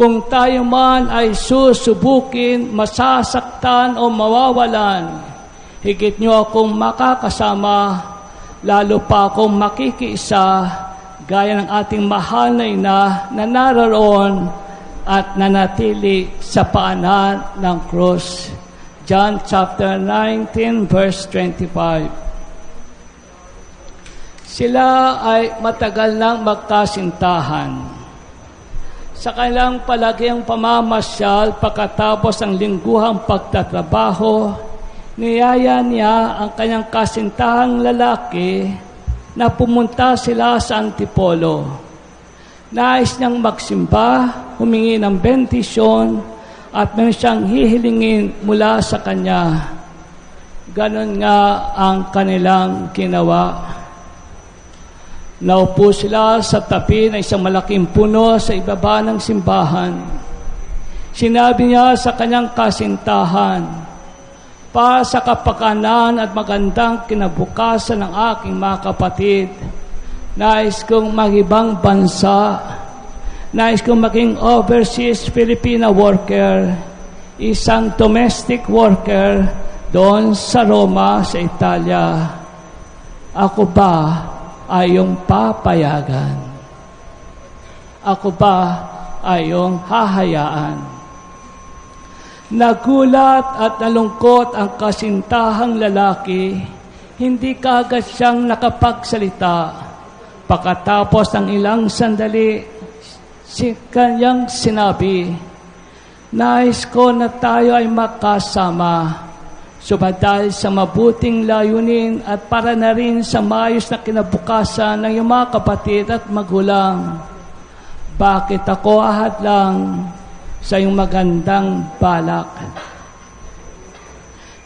Kung tayo man ay susubukin, masasaktan o mawawalan, higit nyo akong makakasama, lalo pa akong makikiisa, gaya ng ating mahal na ina na naroon at nanatili sa paanan ng krus. John chapter 19 verse 25. Sila ay matagal nang magkasintahan. Sa kanilang palagyang pamamasyal pagkatapos ng lingguhang pagtatrabaho, niyaya niya ang kanyang kasintahang lalaki na pumunta sila sa Antipolo. Nais niyang magsimba, humingi ng bentisyon, at meron siyang hihilingin mula sa kanya. Ganon nga ang kanilang ginawa. Naupo sila sa tabi ng isang malaking puno sa ibaba ng simbahan. Sinabi niya sa kanyang kasintahan, para sa kapakanan at magandang kinabukasan ng aking mga kapatid, nais kong magibang bansa, nais kong maging overseas Filipina worker, isang domestic worker doon sa Roma, sa Italia. Ako ba ay yung papayagan? Ako ba ay yung hahayaan? Nagulat at nalungkot ang kasintahang lalaki, hindi kagad siyang nakapagsalita. Pagkatapos ng ilang sandali, si kanyang sinabi, Nais ko na tayo ay makasama Dahil sa mabuting layunin at para na rin sa maayos na kinabukasan ng iyong mga kapatid at magulang, bakit ako ahad lang sa iyong magandang balak?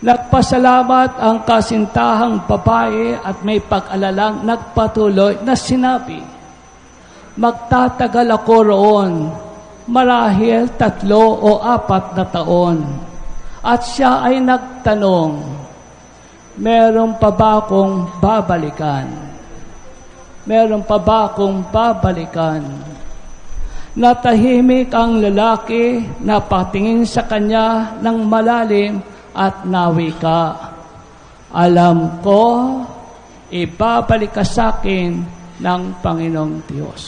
Nagpasalamat ang kasintahang babae at may pag-alalang nagpatuloy na sinabi, Magtatagal ako roon, marahil tatlo o apat na taon at siya ay nagtanong, meron pa ba akong babalikan? Meron pa ba akong babalikan? Natahimik ang lalaki na patingin sa kanya ng malalim at nawika. Alam ko, ibabalik ka sa akin ng Panginoong Diyos.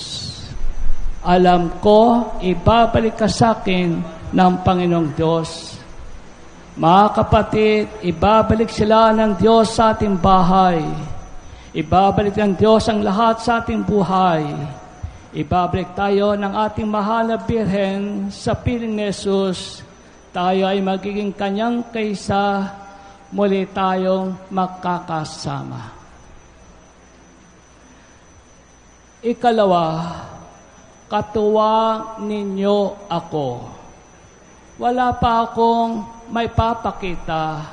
Alam ko, ibabalik ka sa akin ng Panginoong Diyos. Mga kapatid, ibabalik sila ng Diyos sa ating bahay. Ibabalik ng Diyos ang lahat sa ating buhay. Ibabalik tayo ng ating mahal na Birhen sa piling ni Jesus. Tayo ay magiging kanyang kaysa, muli tayong magkakasama. Ikalawa, katuwa ninyo ako. Wala pa akong may papakita.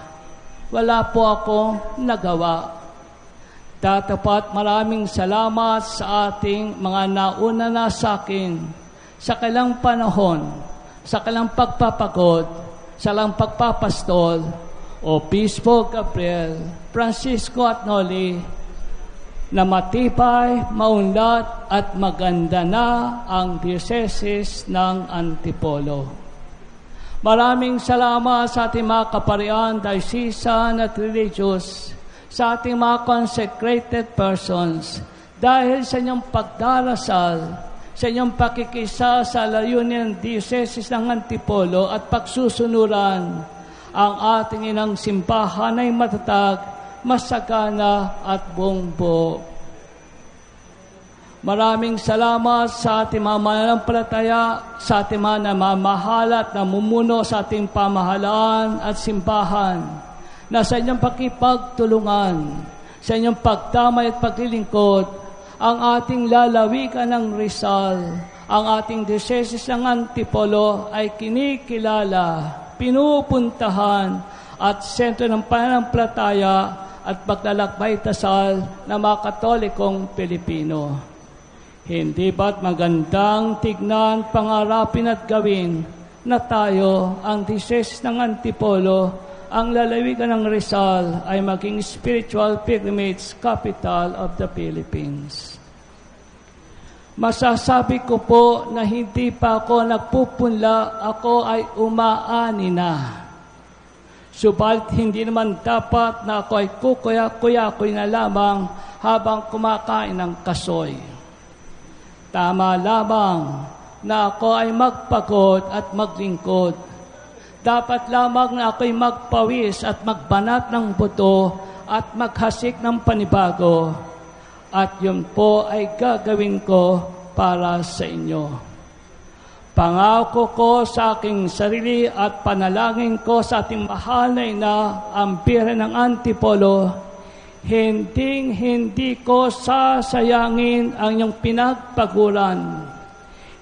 Wala po akong nagawa. Tatapat maraming salamat sa ating mga nauna na sa akin sa kailang panahon, sa kailang pagpapagod, sa kailang pagpapastol, o Bispo Gabriel, Francisco at Noli, na matipay, maunlad at maganda na ang diocese ng Antipolo. Maraming salamat sa ating mga kaparian, diocesan at religious, sa ating mga consecrated persons, dahil sa inyong pagdarasal, sa inyong pakikisa sa layunin diocese ng Antipolo at pagsusunuran, ang ating inang simbahan ay matatag, masagana at buong buo. Maraming salamat sa ating mga mananampalataya, sa ating mga namamahala at namumuno sa ating pamahalaan at simbahan na sa inyong pakipagtulungan, sa inyong pagdamay at paglilingkod, ang ating lalawigan ng Rizal, ang ating diocese ng Antipolo ay kinikilala, pinupuntahan at sentro ng pananampalataya at paglalakbay tasal ng mga katolikong Pilipino. Hindi ba't magandang tignan, pangarapin at gawin na tayo, ang disease ng Antipolo, ang lalawigan ng Rizal ay maging spiritual pilgrimage capital of the Philippines. Masasabi ko po na hindi pa ako nagpupunla, ako ay umaani na. Subalit hindi naman dapat na ako ay kukuya-kuya-kuy na lamang habang kumakain ng kasoy. Tama lamang na ako ay magpagod at maglingkod. Dapat lamang na ako'y magpawis at magbanat ng buto at maghasik ng panibago at yun po ay gagawin ko para sa inyo. Pangako ko sa aking sarili at panalangin ko sa ating mahal na ina, ang bira ng Antipolo, hindi hindi ko sasayangin ang iyong pinagpagulan.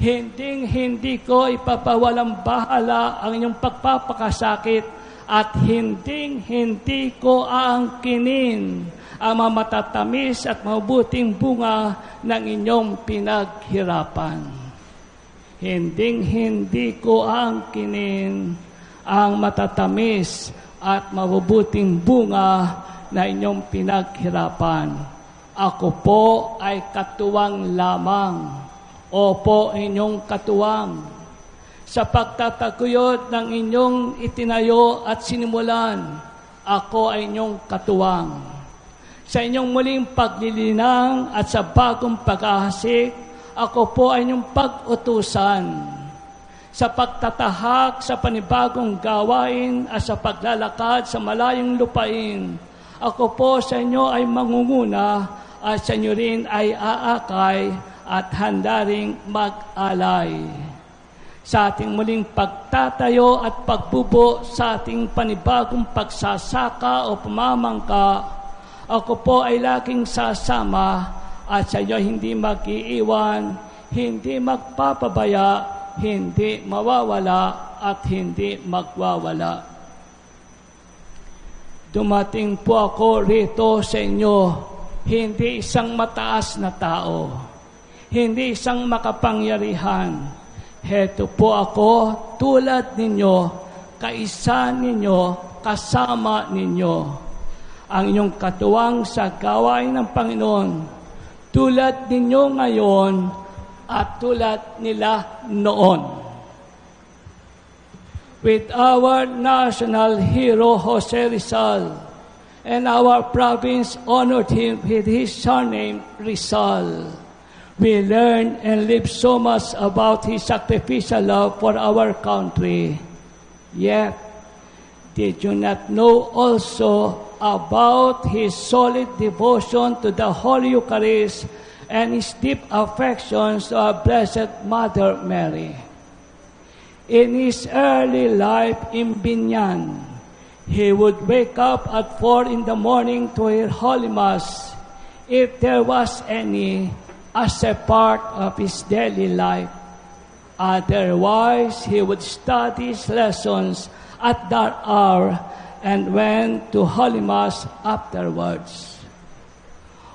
Hindi hindi ko ipapawalang bahala ang inyong pagpapakasakit at hindi hindi ko aangkinin ang mga matatamis at mabuting bunga ng inyong pinaghirapan. Hinding-hindi ko angkinin ang matatamis at mabubuting bunga na inyong pinaghirapan. Ako po ay katuwang lamang. Opo, inyong katuwang. Sa pagtataguyod ng inyong itinayo at sinimulan, ako ay inyong katuwang sa inyong muling paglilinang at sa bagong pag-ahasik, ako po ay inyong pag-utusan sa pagtatahak sa panibagong gawain at sa paglalakad sa malayong lupain. Ako po sa inyo ay mangunguna at sa inyo rin ay aakay at handa ring mag-alay. Sa ating muling pagtatayo at pagbubo sa ating panibagong pagsasaka o pamamangka, ako po ay laging sasama at sa iyo hindi mag-iiwan, hindi magpapabaya, hindi mawawala at hindi magwawala. Dumating po ako rito sa inyo, hindi isang mataas na tao, hindi isang makapangyarihan. Heto po ako tulad ninyo, kaisa ninyo, kasama ninyo ang inyong katuwang sa gawain ng Panginoon tulad ninyo ngayon at tulad nila noon. With our national hero Jose Rizal and our province honored him with his surname Rizal. We learn and live so much about his sacrificial love for our country. Yet, did you not know also about his solid devotion to the Holy Eucharist and his deep affections to our Blessed Mother Mary. In his early life in Binyan, he would wake up at four in the morning to hear Holy Mass, if there was any, as a part of his daily life. Otherwise, he would study his lessons at that hour and went to Holy Mass afterwards.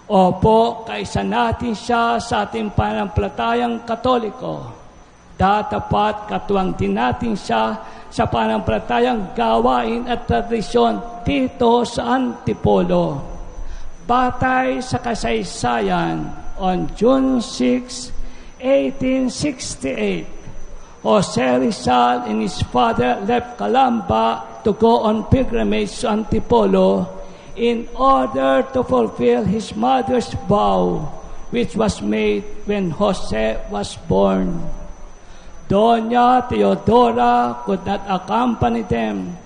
Opo, kaisa natin siya sa ating panampalatayang katoliko. Datapat katuwang din natin siya sa panampalatayang gawain at tradisyon dito sa Antipolo. Batay sa kasaysayan on June 6, 1868, Jose Rizal and his father left Calamba to go on pilgrimage to Antipolo in order to fulfill his mother's vow, which was made when Jose was born. Doña Teodora could not accompany them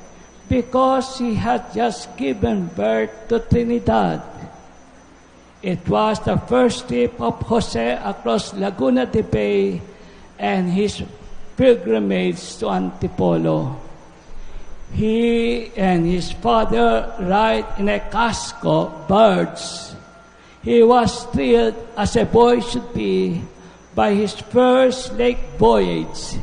because she had just given birth to Trinidad. It was the first trip of Jose across Laguna de Bay and his pilgrimage to Antipolo. He and his father ride in a casco, birds. He was thrilled as a boy should be by his first lake voyage.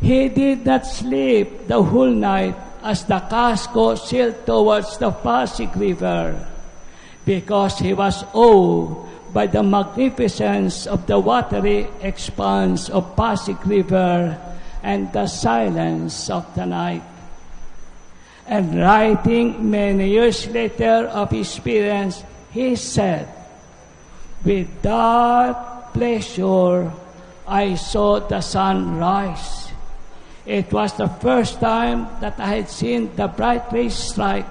He did not sleep the whole night as the casco sailed towards the Pasig River because he was awed by the magnificence of the watery expanse of Pasig River and the silence of the night and writing many years later of his experience, he said, With that pleasure, I saw the sun rise. It was the first time that I had seen the bright rays strike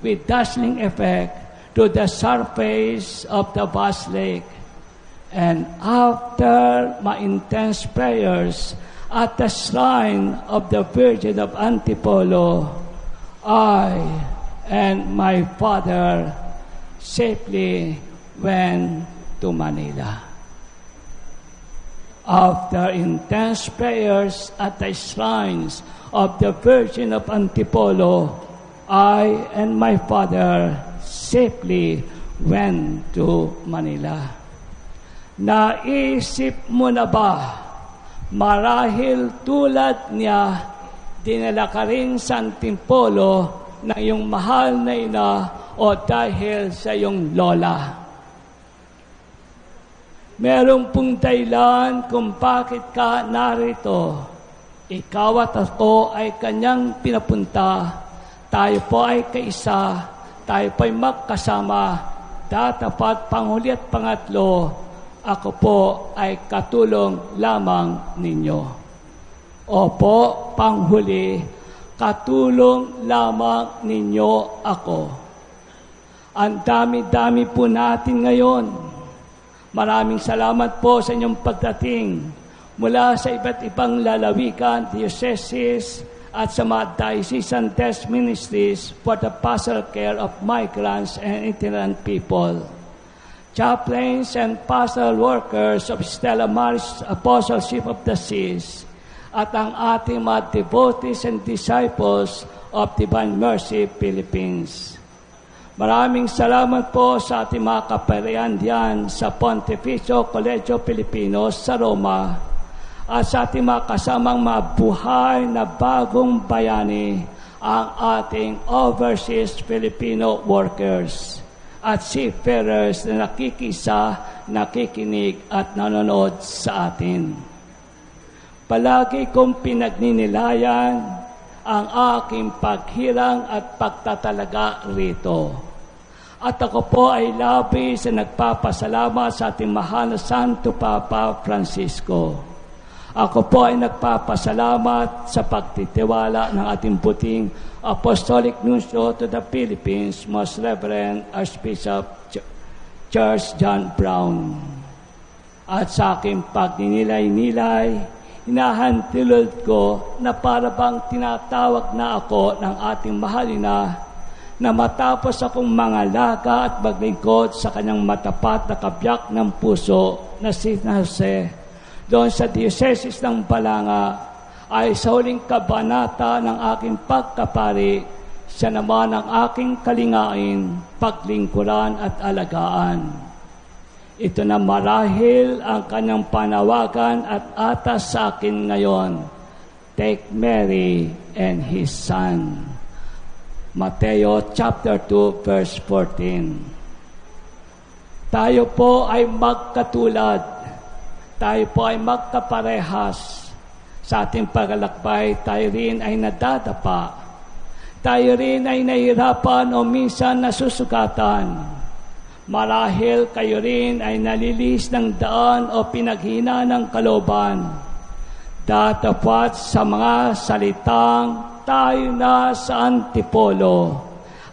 with dazzling effect to the surface of the vast lake. And after my intense prayers at the shrine of the Virgin of Antipolo, I and my father safely went to Manila. After intense prayers at the shrines of the Virgin of Antipolo, I and my father safely went to Manila. Naisip mo na ba, marahil tulad niya, dinala ka rin sa Antipolo ng iyong mahal na ina o dahil sa iyong lola. Merong pong dahilan kung bakit ka narito. Ikaw at ako ay kanyang pinapunta. Tayo po ay kaisa. Tayo po ay magkasama. Datapat panghuli at pangatlo, ako po ay katulong lamang ninyo. Opo, panghuli, katulong lamang ninyo ako. Ang dami-dami po natin ngayon Maraming salamat po sa inyong pagdating mula sa iba't ibang lalawigan, dioceses, at sa mga diocesan test ministries for the pastoral care of migrants and itinerant people. Chaplains and pastoral workers of Stella Maris Apostleship of the Seas, at ang ating mga devotees and disciples of Divine Mercy Philippines. Maraming salamat po sa ating mga kaparian diyan sa Pontificio Colegio Filipino sa Roma at sa ating mga kasamang mabuhay na bagong bayani ang ating overseas Filipino workers at seafarers na nakikisa, nakikinig at nanonood sa atin. Palagi kong pinagninilayan ang aking paghirang at pagtatalaga rito. At ako po ay labis na nagpapasalamat sa ating mahal na Santo Papa Francisco. Ako po ay nagpapasalamat sa pagtitiwala ng ating puting Apostolic Nuncio to the Philippines, Most Reverend Archbishop Charles John Brown. At sa aking pagninilay-nilay, hinahantilod ko na para bang tinatawag na ako ng ating mahalina na matapos akong mangalaga at maglingkod sa kanyang matapat na kabyak ng puso na si Jose doon sa Diocese ng Balanga ay sa huling kabanata ng aking pagkapari siya naman ang aking kalingain, paglingkuran at alagaan. Ito na marahil ang kanyang panawagan at atas sa akin ngayon. Take Mary and His Son. Mateo chapter 2 verse 14. Tayo po ay magkatulad. Tayo po ay magkaparehas. Sa ating paglalakbay, tayo rin ay nadadapa. Tayo rin ay nahirapan o minsan nasusugatan Marahil kayo rin ay nalilis ng daan o pinaghina ng kaloban. Datapat sa mga salitang tayo na sa antipolo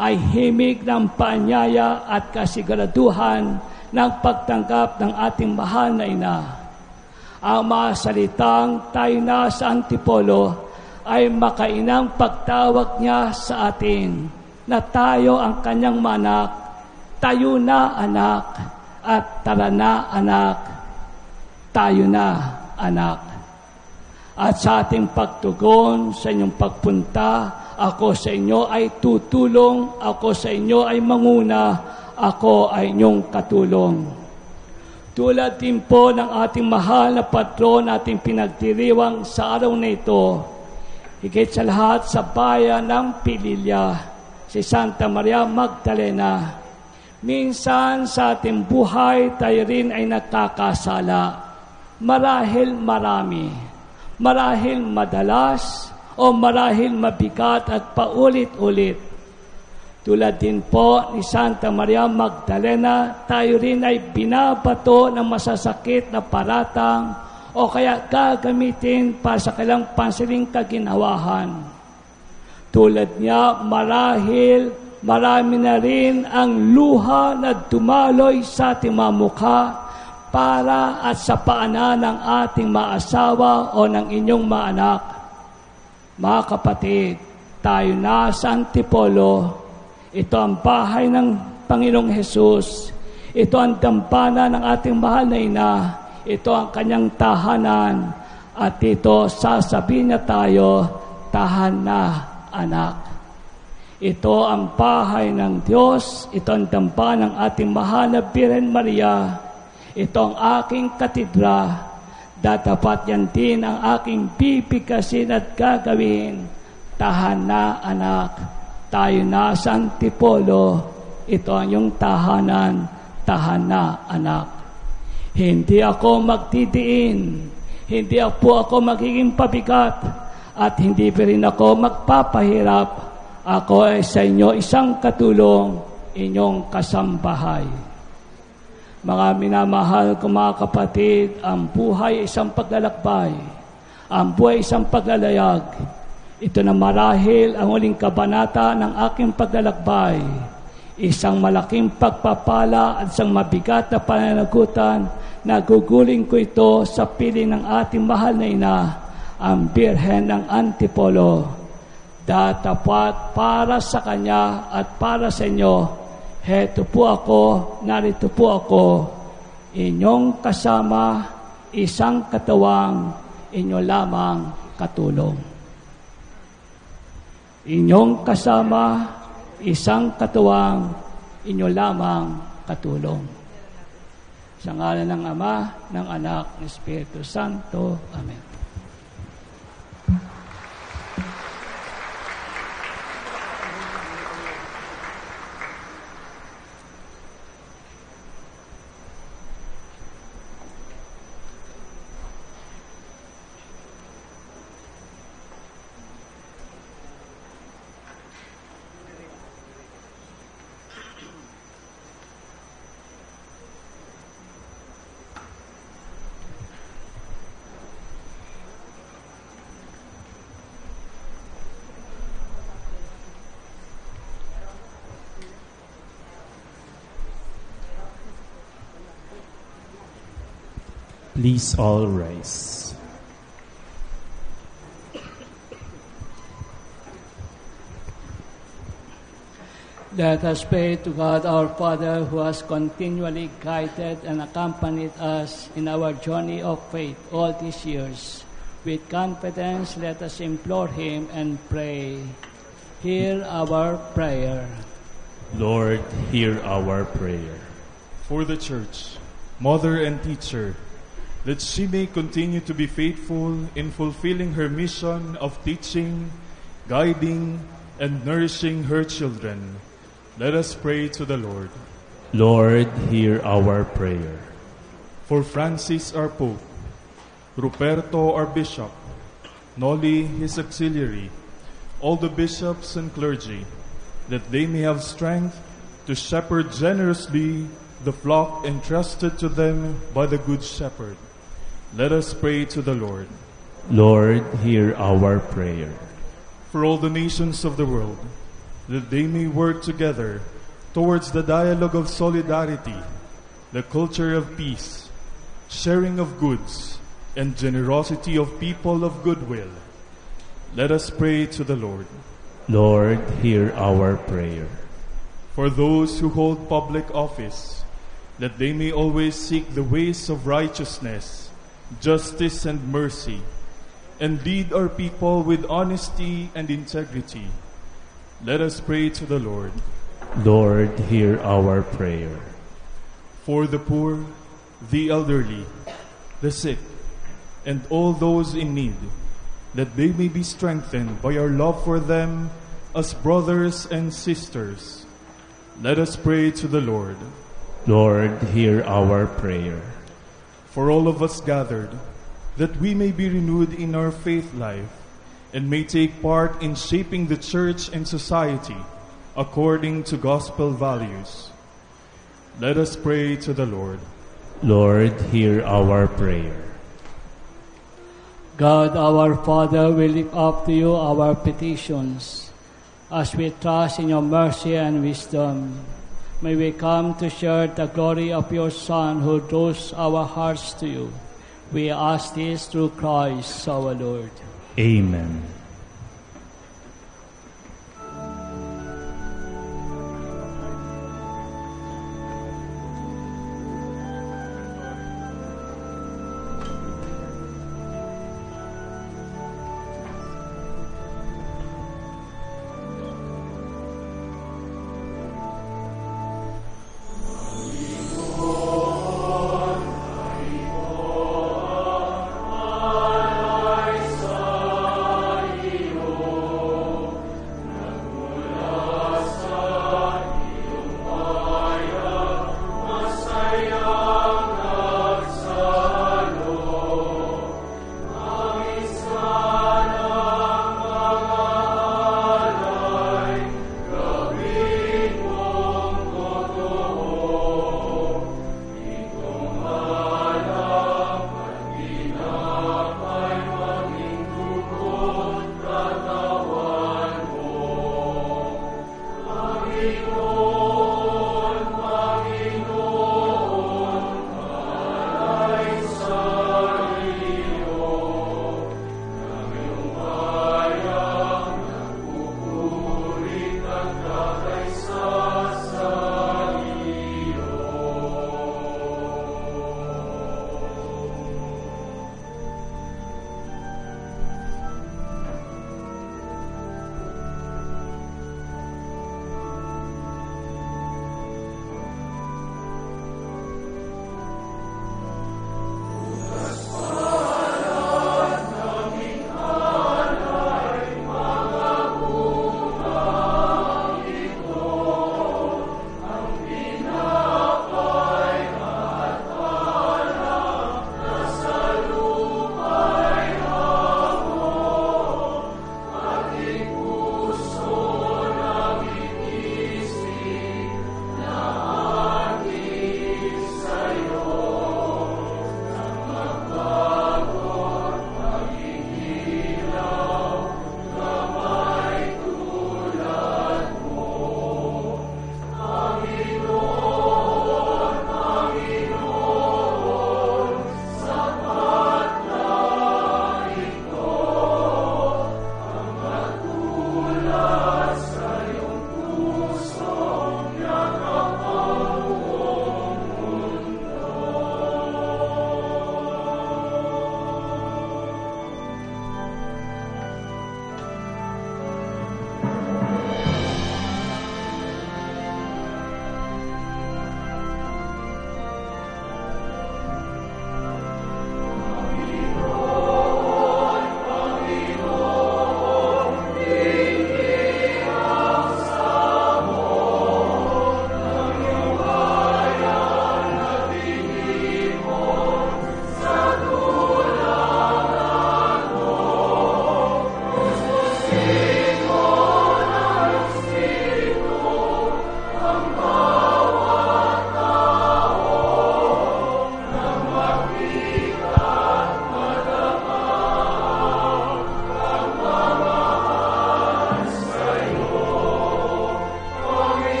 ay himig ng paanyaya at kasiguraduhan ng pagtanggap ng ating mahal na ina. Ang mga salitang tayo na sa antipolo ay makainang pagtawag niya sa atin na tayo ang kanyang manak tayo na anak at tara na anak, tayo na anak. At sa ating pagtugon, sa inyong pagpunta, ako sa inyo ay tutulong, ako sa inyo ay manguna, ako ay inyong katulong. Tulad din po ng ating mahal na patron ating pinagdiriwang sa araw na ito, higit sa lahat sa bayan ng Pililya, si Santa Maria Magdalena, Minsan sa ating buhay, tayo rin ay nagkakasala. Marahil marami, marahil madalas, o marahil mabigat at paulit-ulit. Tulad din po ni Santa Maria Magdalena, tayo rin ay binabato ng masasakit na paratang o kaya gagamitin para sa kailang pansiling kaginawahan. Tulad niya, marahil marami na rin ang luha na dumaloy sa ating mga mukha para at sa paanan ng ating maasawa o ng inyong maanak. Mga kapatid, tayo na sa Antipolo. Ito ang bahay ng Panginoong Hesus. Ito ang dampana ng ating mahal na ina. Ito ang kanyang tahanan. At ito sasabihin niya tayo, tahan na anak. Ito ang bahay ng Diyos. Ito ang dampana ng ating mahal na Birhen Maria. Ito ang aking katidra. Datapat yan din ang aking bibigkasin at gagawin. Tahan na anak, tayo na sa Antipolo. Ito ang iyong tahanan, tahan na anak. Hindi ako magtidiin, hindi po ako magiging pabigat, at hindi pa rin ako magpapahirap. Ako ay sa inyo isang katulong, inyong kasambahay. Mga minamahal ko mga kapatid, ang buhay ay isang paglalakbay. Ang buhay ay isang paglalayag. Ito na marahil ang uling kabanata ng aking paglalakbay. Isang malaking pagpapala at isang mabigat na pananagutan na guguling ko ito sa piling ng ating mahal na ina, ang Birhen ng Antipolo. Datapat para sa Kanya at para sa inyo, Heto po ako, narito po ako, inyong kasama, isang katawang, inyo lamang katulong. Inyong kasama, isang katuwang, inyo lamang katulong. Sa ngalan ng Ama, ng Anak, ng Espiritu Santo. Amen. Please all rise. Let us pray to God our Father who has continually guided and accompanied us in our journey of faith all these years. With confidence, let us implore Him and pray. Hear our prayer. Lord, hear our prayer. For the Church, Mother and Teacher, that she may continue to be faithful in fulfilling her mission of teaching, guiding, and nourishing her children. Let us pray to the Lord. Lord, hear our prayer. For Francis our Pope, Ruperto our Bishop, Noli his auxiliary, all the bishops and clergy, that they may have strength to shepherd generously the flock entrusted to them by the Good Shepherd. Let us pray to the Lord. Lord, hear our prayer. For all the nations of the world, that they may work together towards the dialogue of solidarity, the culture of peace, sharing of goods, and generosity of people of goodwill. Let us pray to the Lord. Lord, hear our prayer. For those who hold public office, that they may always seek the ways of righteousness, justice, and mercy, and lead our people with honesty and integrity. Let us pray to the Lord. Lord, hear our prayer. For the poor, the elderly, the sick, and all those in need, that they may be strengthened by our love for them as brothers and sisters. Let us pray to the Lord. Lord, hear our prayer. For all of us gathered, that we may be renewed in our faith life and may take part in shaping the church and society according to gospel values. Let us pray to the Lord. Lord, hear our prayer. God, our Father, we lift up to you our petitions as we trust in your mercy and wisdom. May we come to share the glory of your Son who draws our hearts to you. We ask this through Christ our Lord. Amen.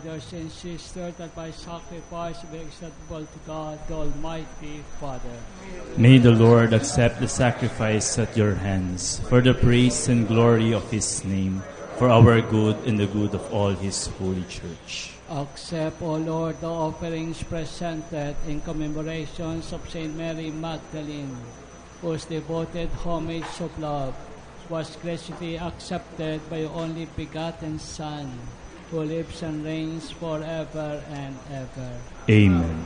Brothers and sisters, that my sacrifice be acceptable to God, the Almighty Father. May the Lord accept the sacrifice at your hands for the praise and glory of his name, for our good and the good of all His holy church. Accept, O Lord, the offerings presented in commemorations of Saint Mary Magdalene, whose devoted homage of love was graciously accepted by your only begotten Son, who lives and reigns forever and ever. Amen.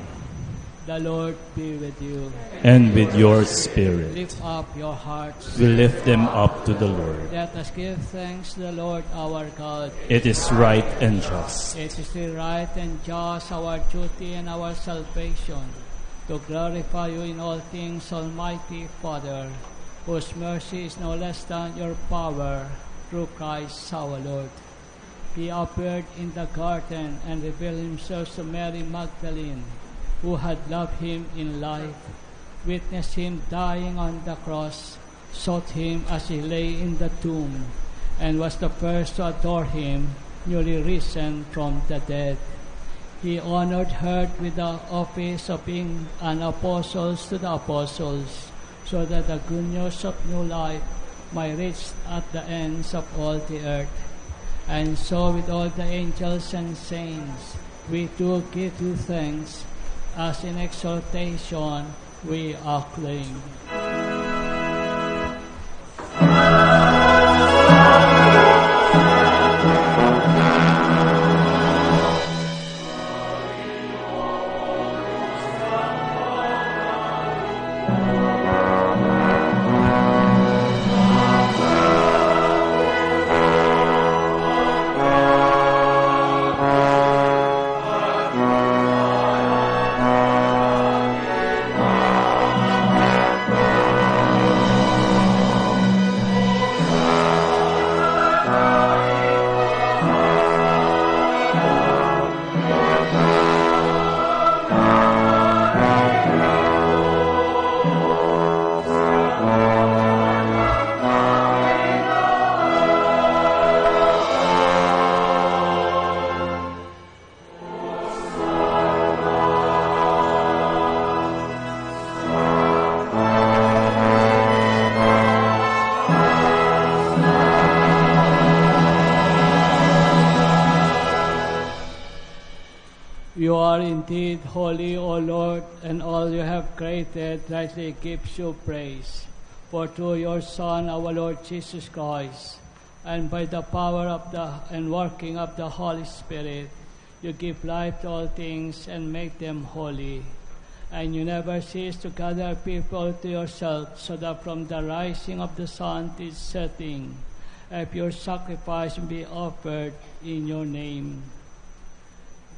The Lord be with you. And with your spirit, Lift up your hearts. we lift them up to the Lord. Let us give thanks to the Lord our God. It is right and just. It is the right and just our duty and our salvation to glorify you in all things, Almighty Father, whose mercy is no less than your power through Christ our Lord. He appeared in the garden and revealed himself to Mary Magdalene, who had loved him in life, witnessed him dying on the cross, sought him as he lay in the tomb, and was the first to adore him, newly risen from the dead. He honored her with the office of being an apostle to the apostles, so that the good news of new life might reach at the ends of all the earth. And so with all the angels and saints, we too give you thanks, as in exaltation we acclaim. Indeed holy, O Lord, and all you have created rightly gives you praise. For through your Son, our Lord Jesus Christ, and by the power of the and working of the Holy Spirit, you give life to all things and make them holy. And you never cease to gather people to yourself, so that from the rising of the sun to its setting, a pure sacrifice be offered in your name.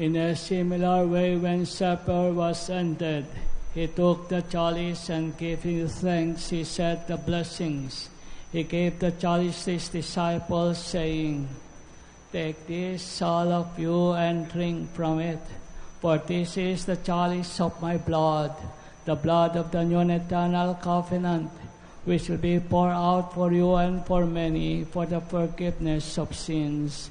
In a similar way, when supper was ended, he took the chalice and giving thanks, he said the blessings. He gave the chalice to his disciples, saying, Take this, all of you, and drink from it, for this is the chalice of my blood, the blood of the new eternal covenant, which will be poured out for you and for many for the forgiveness of sins.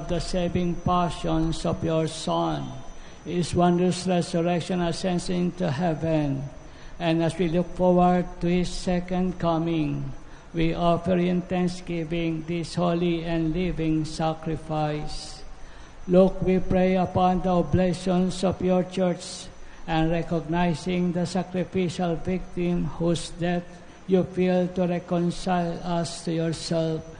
Of the saving passions of your Son, his wondrous resurrection, ascension to heaven, and as we look forward to his second coming, we offer in thanksgiving this holy and living sacrifice. Look, we pray upon the oblations of your church and recognizing the sacrificial victim whose death you feel to reconcile us to yourself.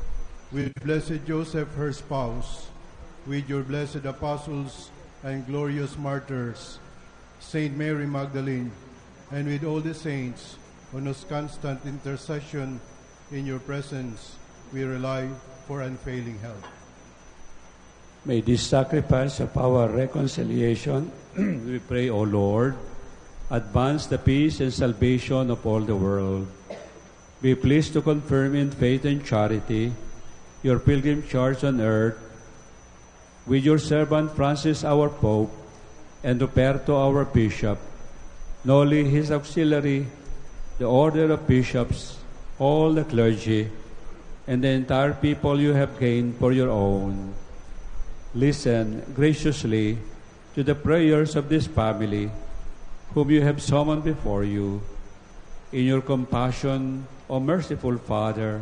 with blessed Joseph, her spouse, with your blessed apostles and glorious martyrs, Saint Mary Magdalene, and with all the saints, on whose constant intercession in your presence we rely for unfailing help. May this sacrifice of our reconciliation, (clears throat) we pray, O Lord, advance the peace and salvation of all the world. Be pleased to confirm in faith and charity your pilgrim church on earth with your servant Francis our Pope and Roberto our Bishop, Noli his auxiliary, the order of bishops, all the clergy, and the entire people you have gained for your own. Listen graciously to the prayers of this family, whom you have summoned before you. In your compassion, O merciful Father,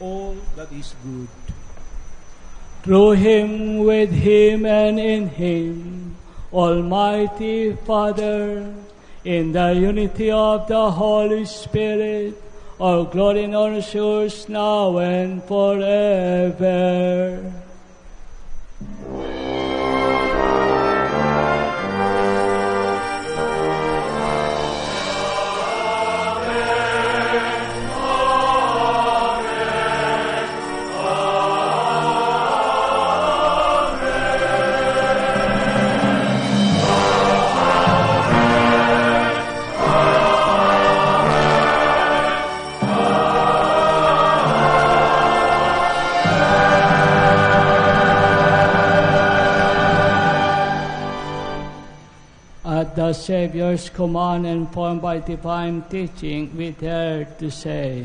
all that is good. Through him, with him, and in him, Almighty Father, in the unity of the Holy Spirit, all glory and honor yours now and forever. The Savior's command, informed by divine teaching, we dare to say,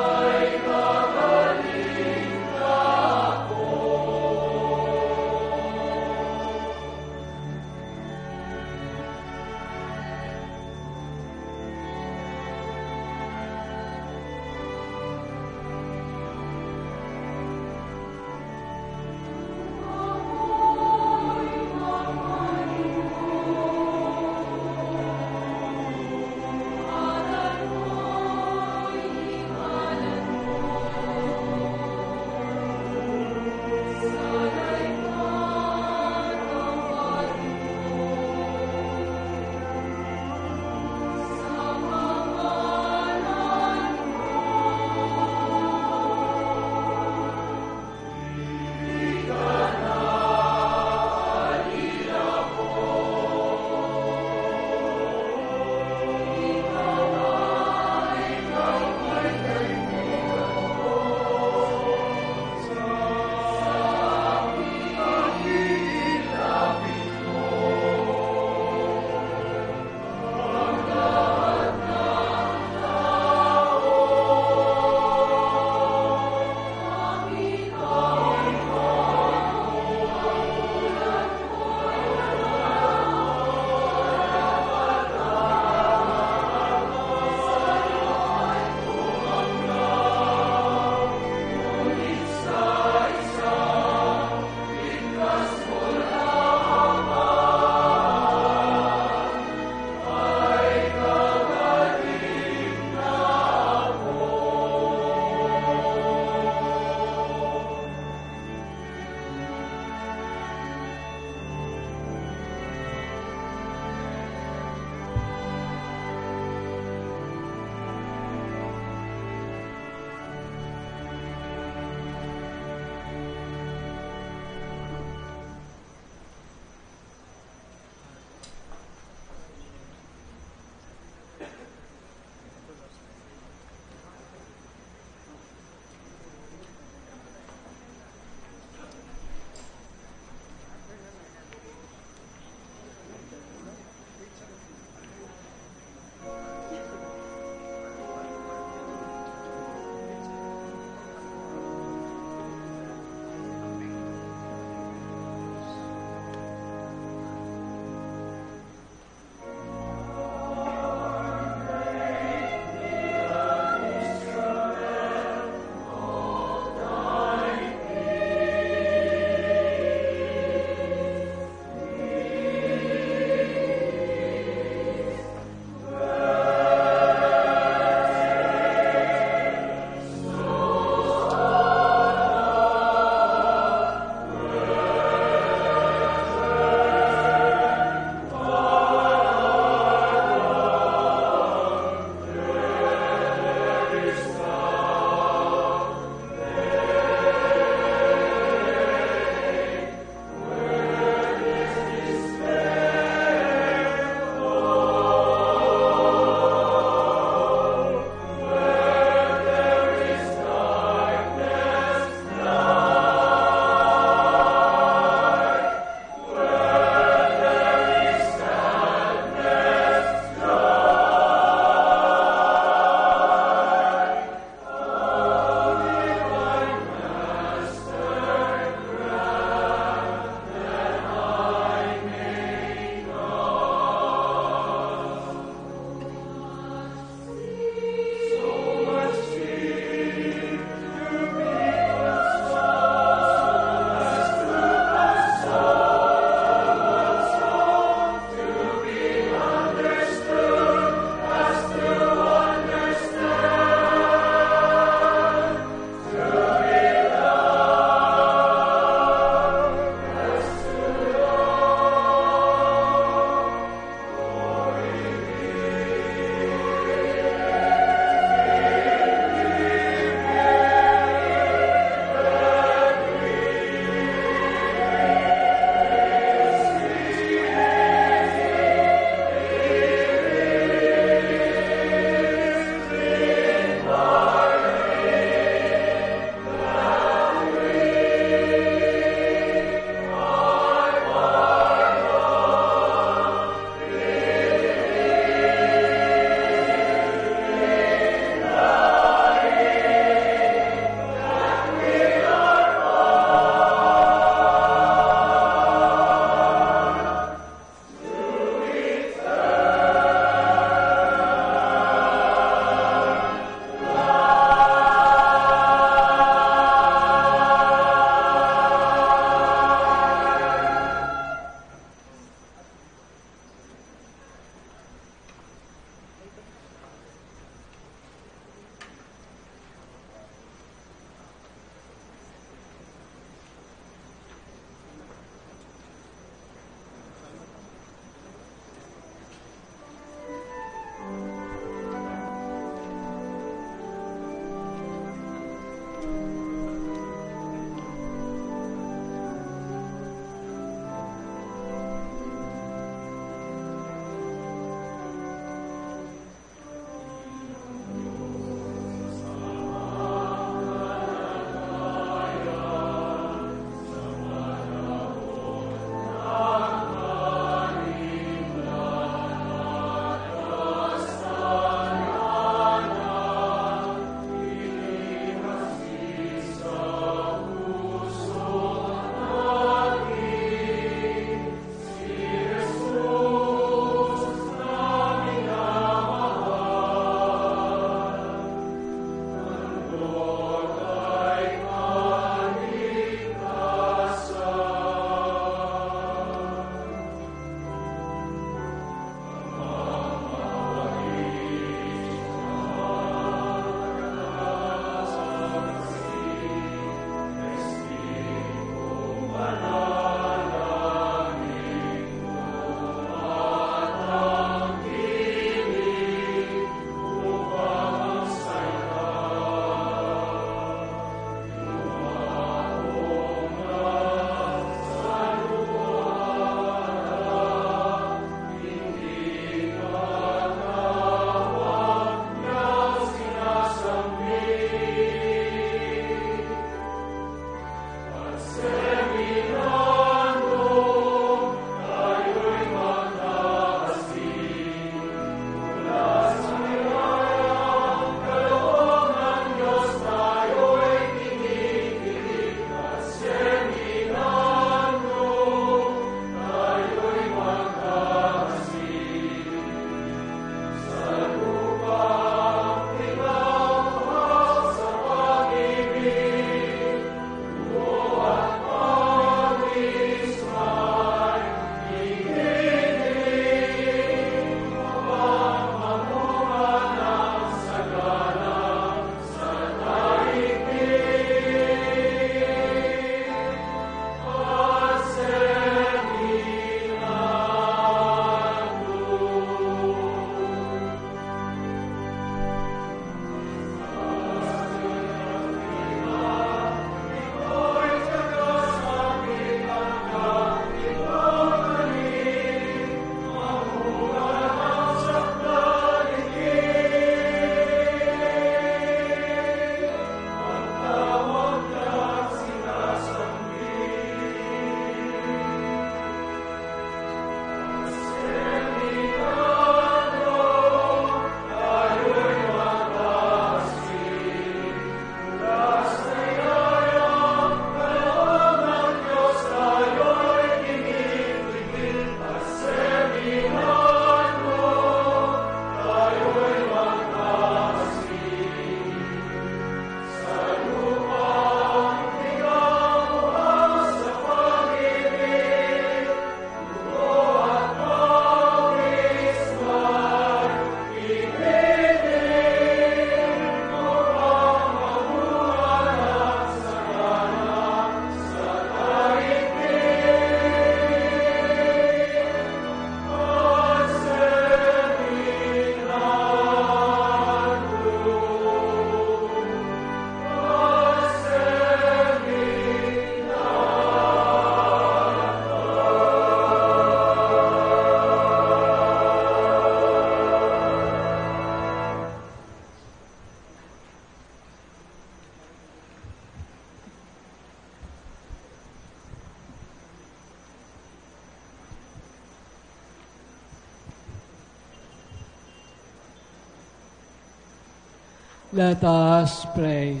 Let us pray.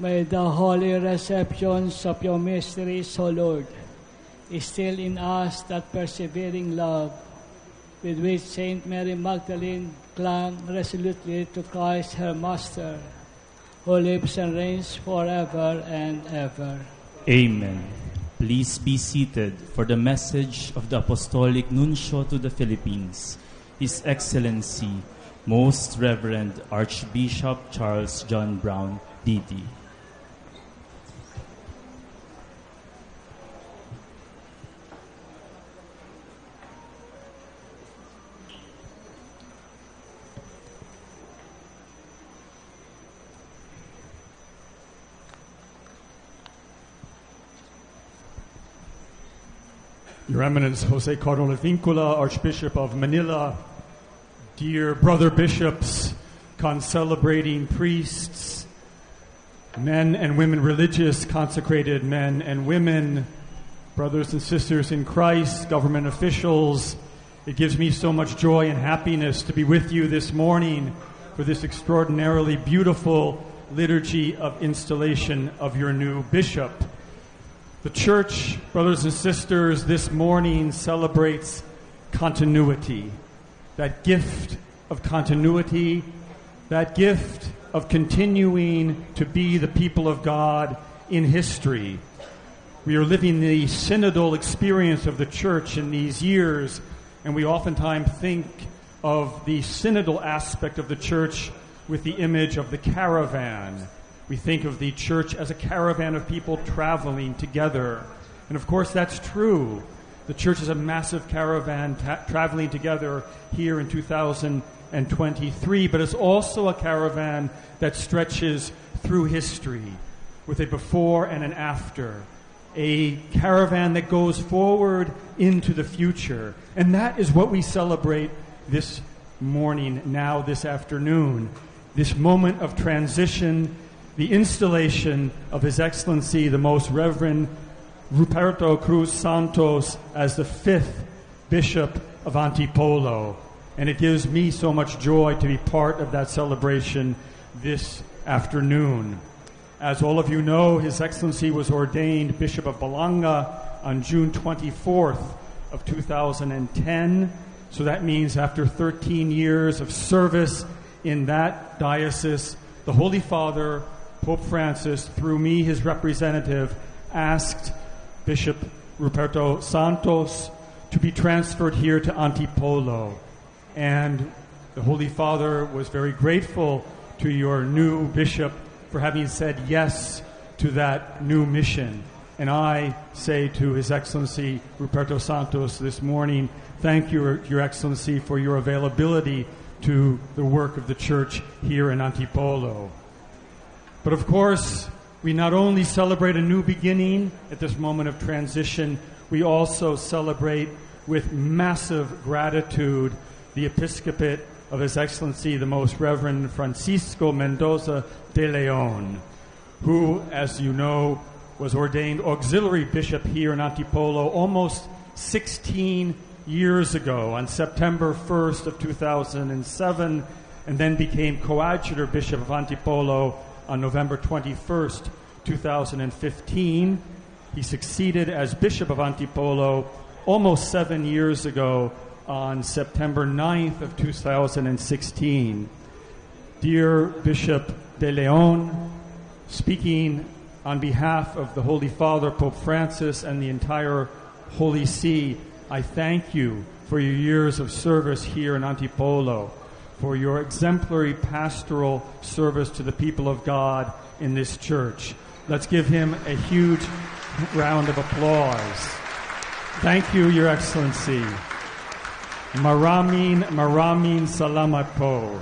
May the holy receptions of your mysteries, O Lord, instill in us that persevering love with which Saint Mary Magdalene clung resolutely to Christ her Master, who lives and reigns forever and ever. Amen. Please be seated for the message of the Apostolic Nuncio to the Philippines, His Excellency, Most Reverend Archbishop Charles John Brown, D.D. Your Eminence, Jose Cardinal Vincula, Archbishop of Manila, dear brother bishops, concelebrating priests, men and women religious, consecrated men and women, brothers and sisters in Christ, government officials, it gives me so much joy and happiness to be with you this morning for this extraordinarily beautiful liturgy of installation of your new bishop. The church, brothers and sisters, this morning celebrates continuity. That gift of continuity, that gift of continuing to be the people of God in history. We are living the synodal experience of the church in these years, and we oftentimes think of the synodal aspect of the church with the image of the caravan we think of the church as a caravan of people traveling together. And of course, that's true. The church is a massive caravan ta- traveling together here in 2023, but it's also a caravan that stretches through history with a before and an after. A caravan that goes forward into the future. And that is what we celebrate this morning, now this afternoon. This moment of transition the installation of His Excellency, the Most Reverend Ruperto Cruz Santos, as the fifth Bishop of Antipolo. And it gives me so much joy to be part of that celebration this afternoon. As all of you know, His Excellency was ordained Bishop of Balanga on June 24th of 2010. So that means after 13 years of service in that diocese, the Holy Father Pope Francis, through me, his representative, asked Bishop Ruperto Santos to be transferred here to Antipolo. And the Holy Father was very grateful to your new bishop for having said yes to that new mission. And I say to His Excellency Ruperto Santos this morning, thank you, Your Excellency, for your availability to the work of the church here in Antipolo. But of course, we not only celebrate a new beginning at this moment of transition, we also celebrate with massive gratitude the episcopate of His Excellency the Most Reverend Francisco Mendoza de Leon, who, as you know, was ordained auxiliary bishop here in Antipolo almost 16 years ago. On September 1st of 2007, and then became coadjutor bishop of Antipolo on November 21st, 2015. He succeeded as Bishop of Antipolo almost seven years ago on September 9th of 2016. Dear Bishop de Leon, speaking on behalf of the Holy Father, Pope Francis, and the entire Holy See, I thank you for your years of service here in Antipolo for your exemplary pastoral service to the people of God in this church. Let's give him a huge round of applause. Thank you, Your Excellency. Maramin, Maramin Salamat po.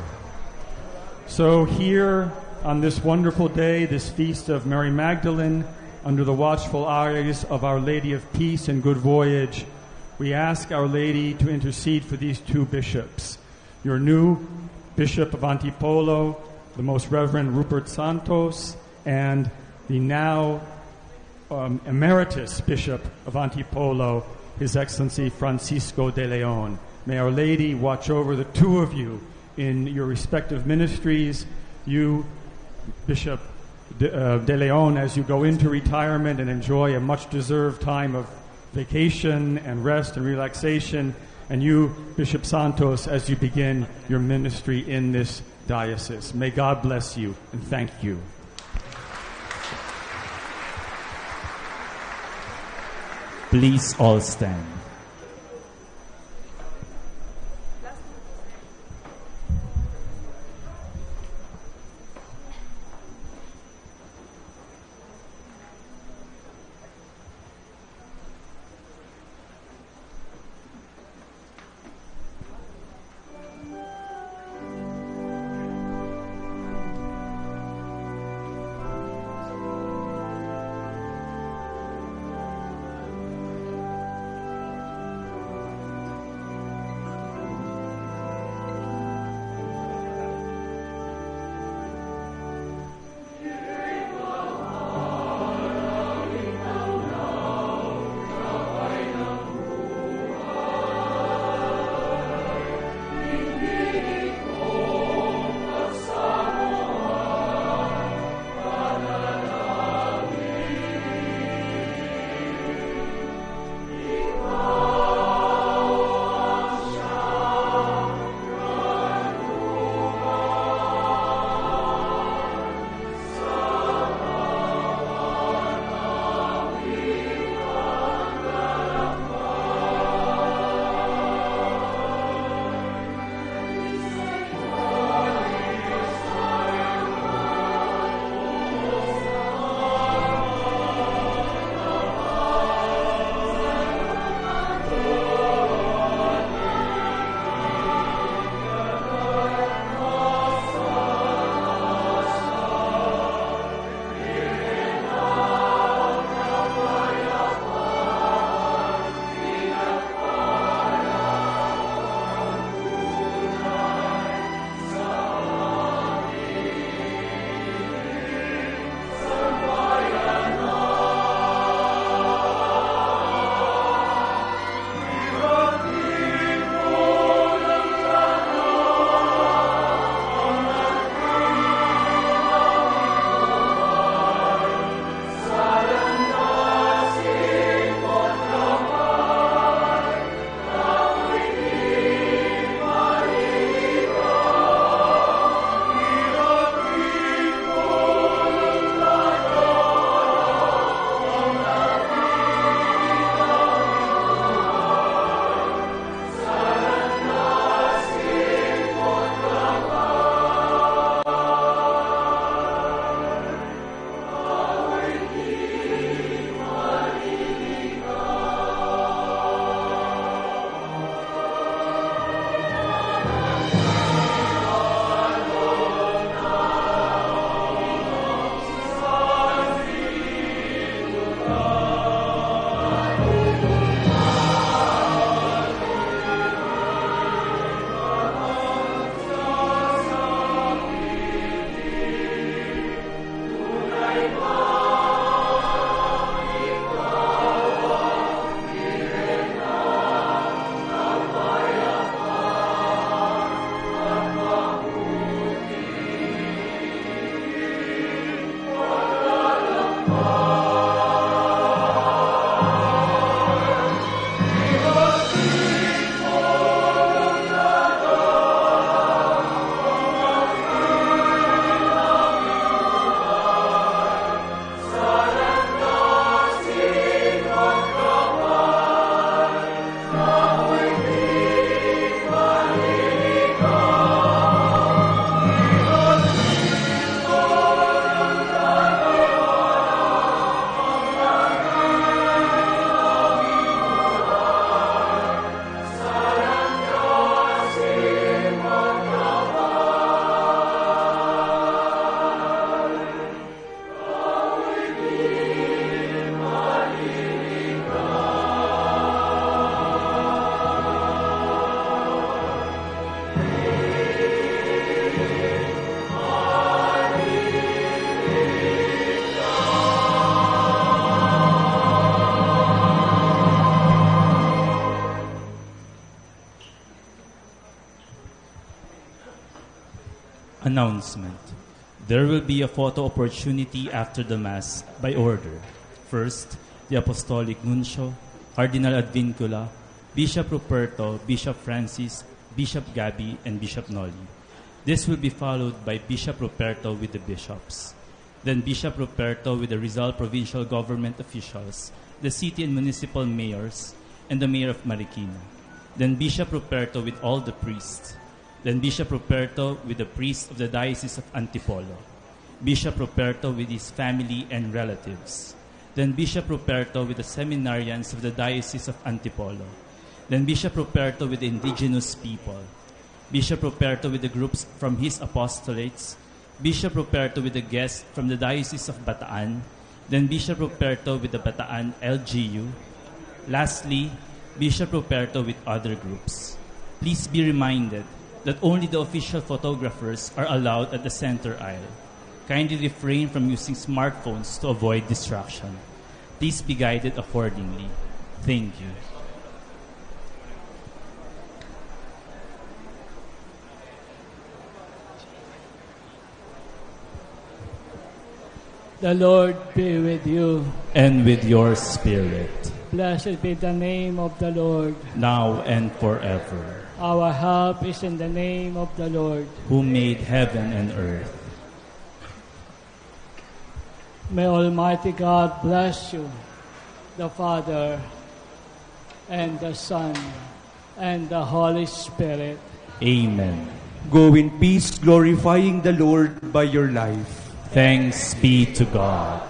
So here on this wonderful day, this feast of Mary Magdalene, under the watchful eyes of Our Lady of Peace and Good Voyage, we ask Our Lady to intercede for these two bishops your new Bishop of Antipolo, the Most Reverend Rupert Santos, and the now um, Emeritus Bishop of Antipolo, His Excellency Francisco de Leon. May Our Lady watch over the two of you in your respective ministries. You, Bishop De, uh, De Leon, as you go into retirement and enjoy a much deserved time of vacation and rest and relaxation. And you, Bishop Santos, as you begin your ministry in this diocese. May God bless you and thank you. Please all stand. Announcement. There will be a photo opportunity after the Mass by order. First, the Apostolic Nuncio, Cardinal Advincula, Bishop Ruperto, Bishop Francis, Bishop Gabi, and Bishop Noli. This will be followed by Bishop Ruperto with the bishops. Then Bishop Ruperto with the Rizal provincial government officials, the city and municipal mayors, and the mayor of Marikina. Then Bishop Ruperto with all the priests. Then Bishop Ruperto with the priests of the Diocese of Antipolo. Bishop Ruperto with his family and relatives. Then Bishop Ruperto with the seminarians of the Diocese of Antipolo. Then Bishop Ruperto with the indigenous people. Bishop Ruperto with the groups from his apostolates. Bishop Ruperto with the guests from the Diocese of Bataan. Then Bishop Ruperto with the Bataan LGU. Lastly, Bishop Ruperto with other groups. Please be reminded that only the official photographers are allowed at the center aisle. Kindly refrain from using smartphones to avoid distraction. Please be guided accordingly. Thank you. The Lord be with you. And with your spirit, Blessed be the name of the Lord. now and forever, Our help is in the name of the Lord. who made heaven and earth. May Almighty God bless you, the Father, and the Son, and the Holy Spirit. Amen. Go in peace, glorifying the Lord by your life. Thanks be to God.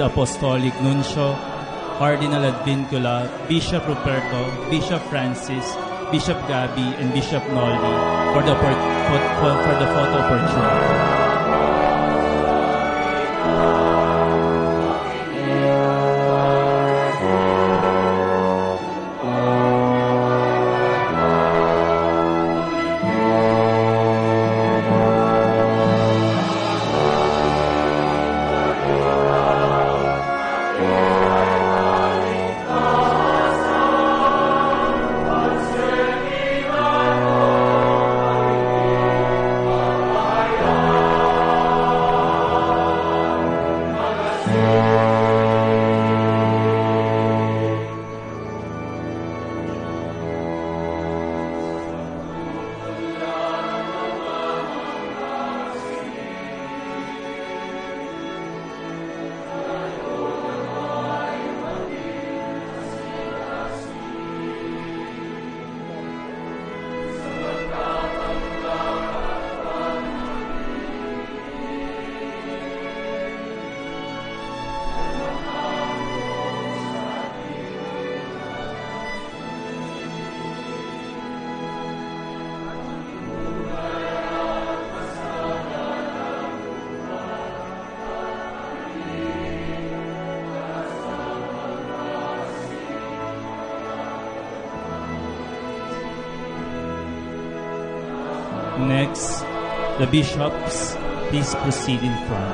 Apostolic Nuncio, Cardinal Advincula, Bishop Ruperto, Bishop Francis, Bishop Gabi, and Bishop Nolly for the, for, for, for the photo opportunity. Bishops, please proceed in front.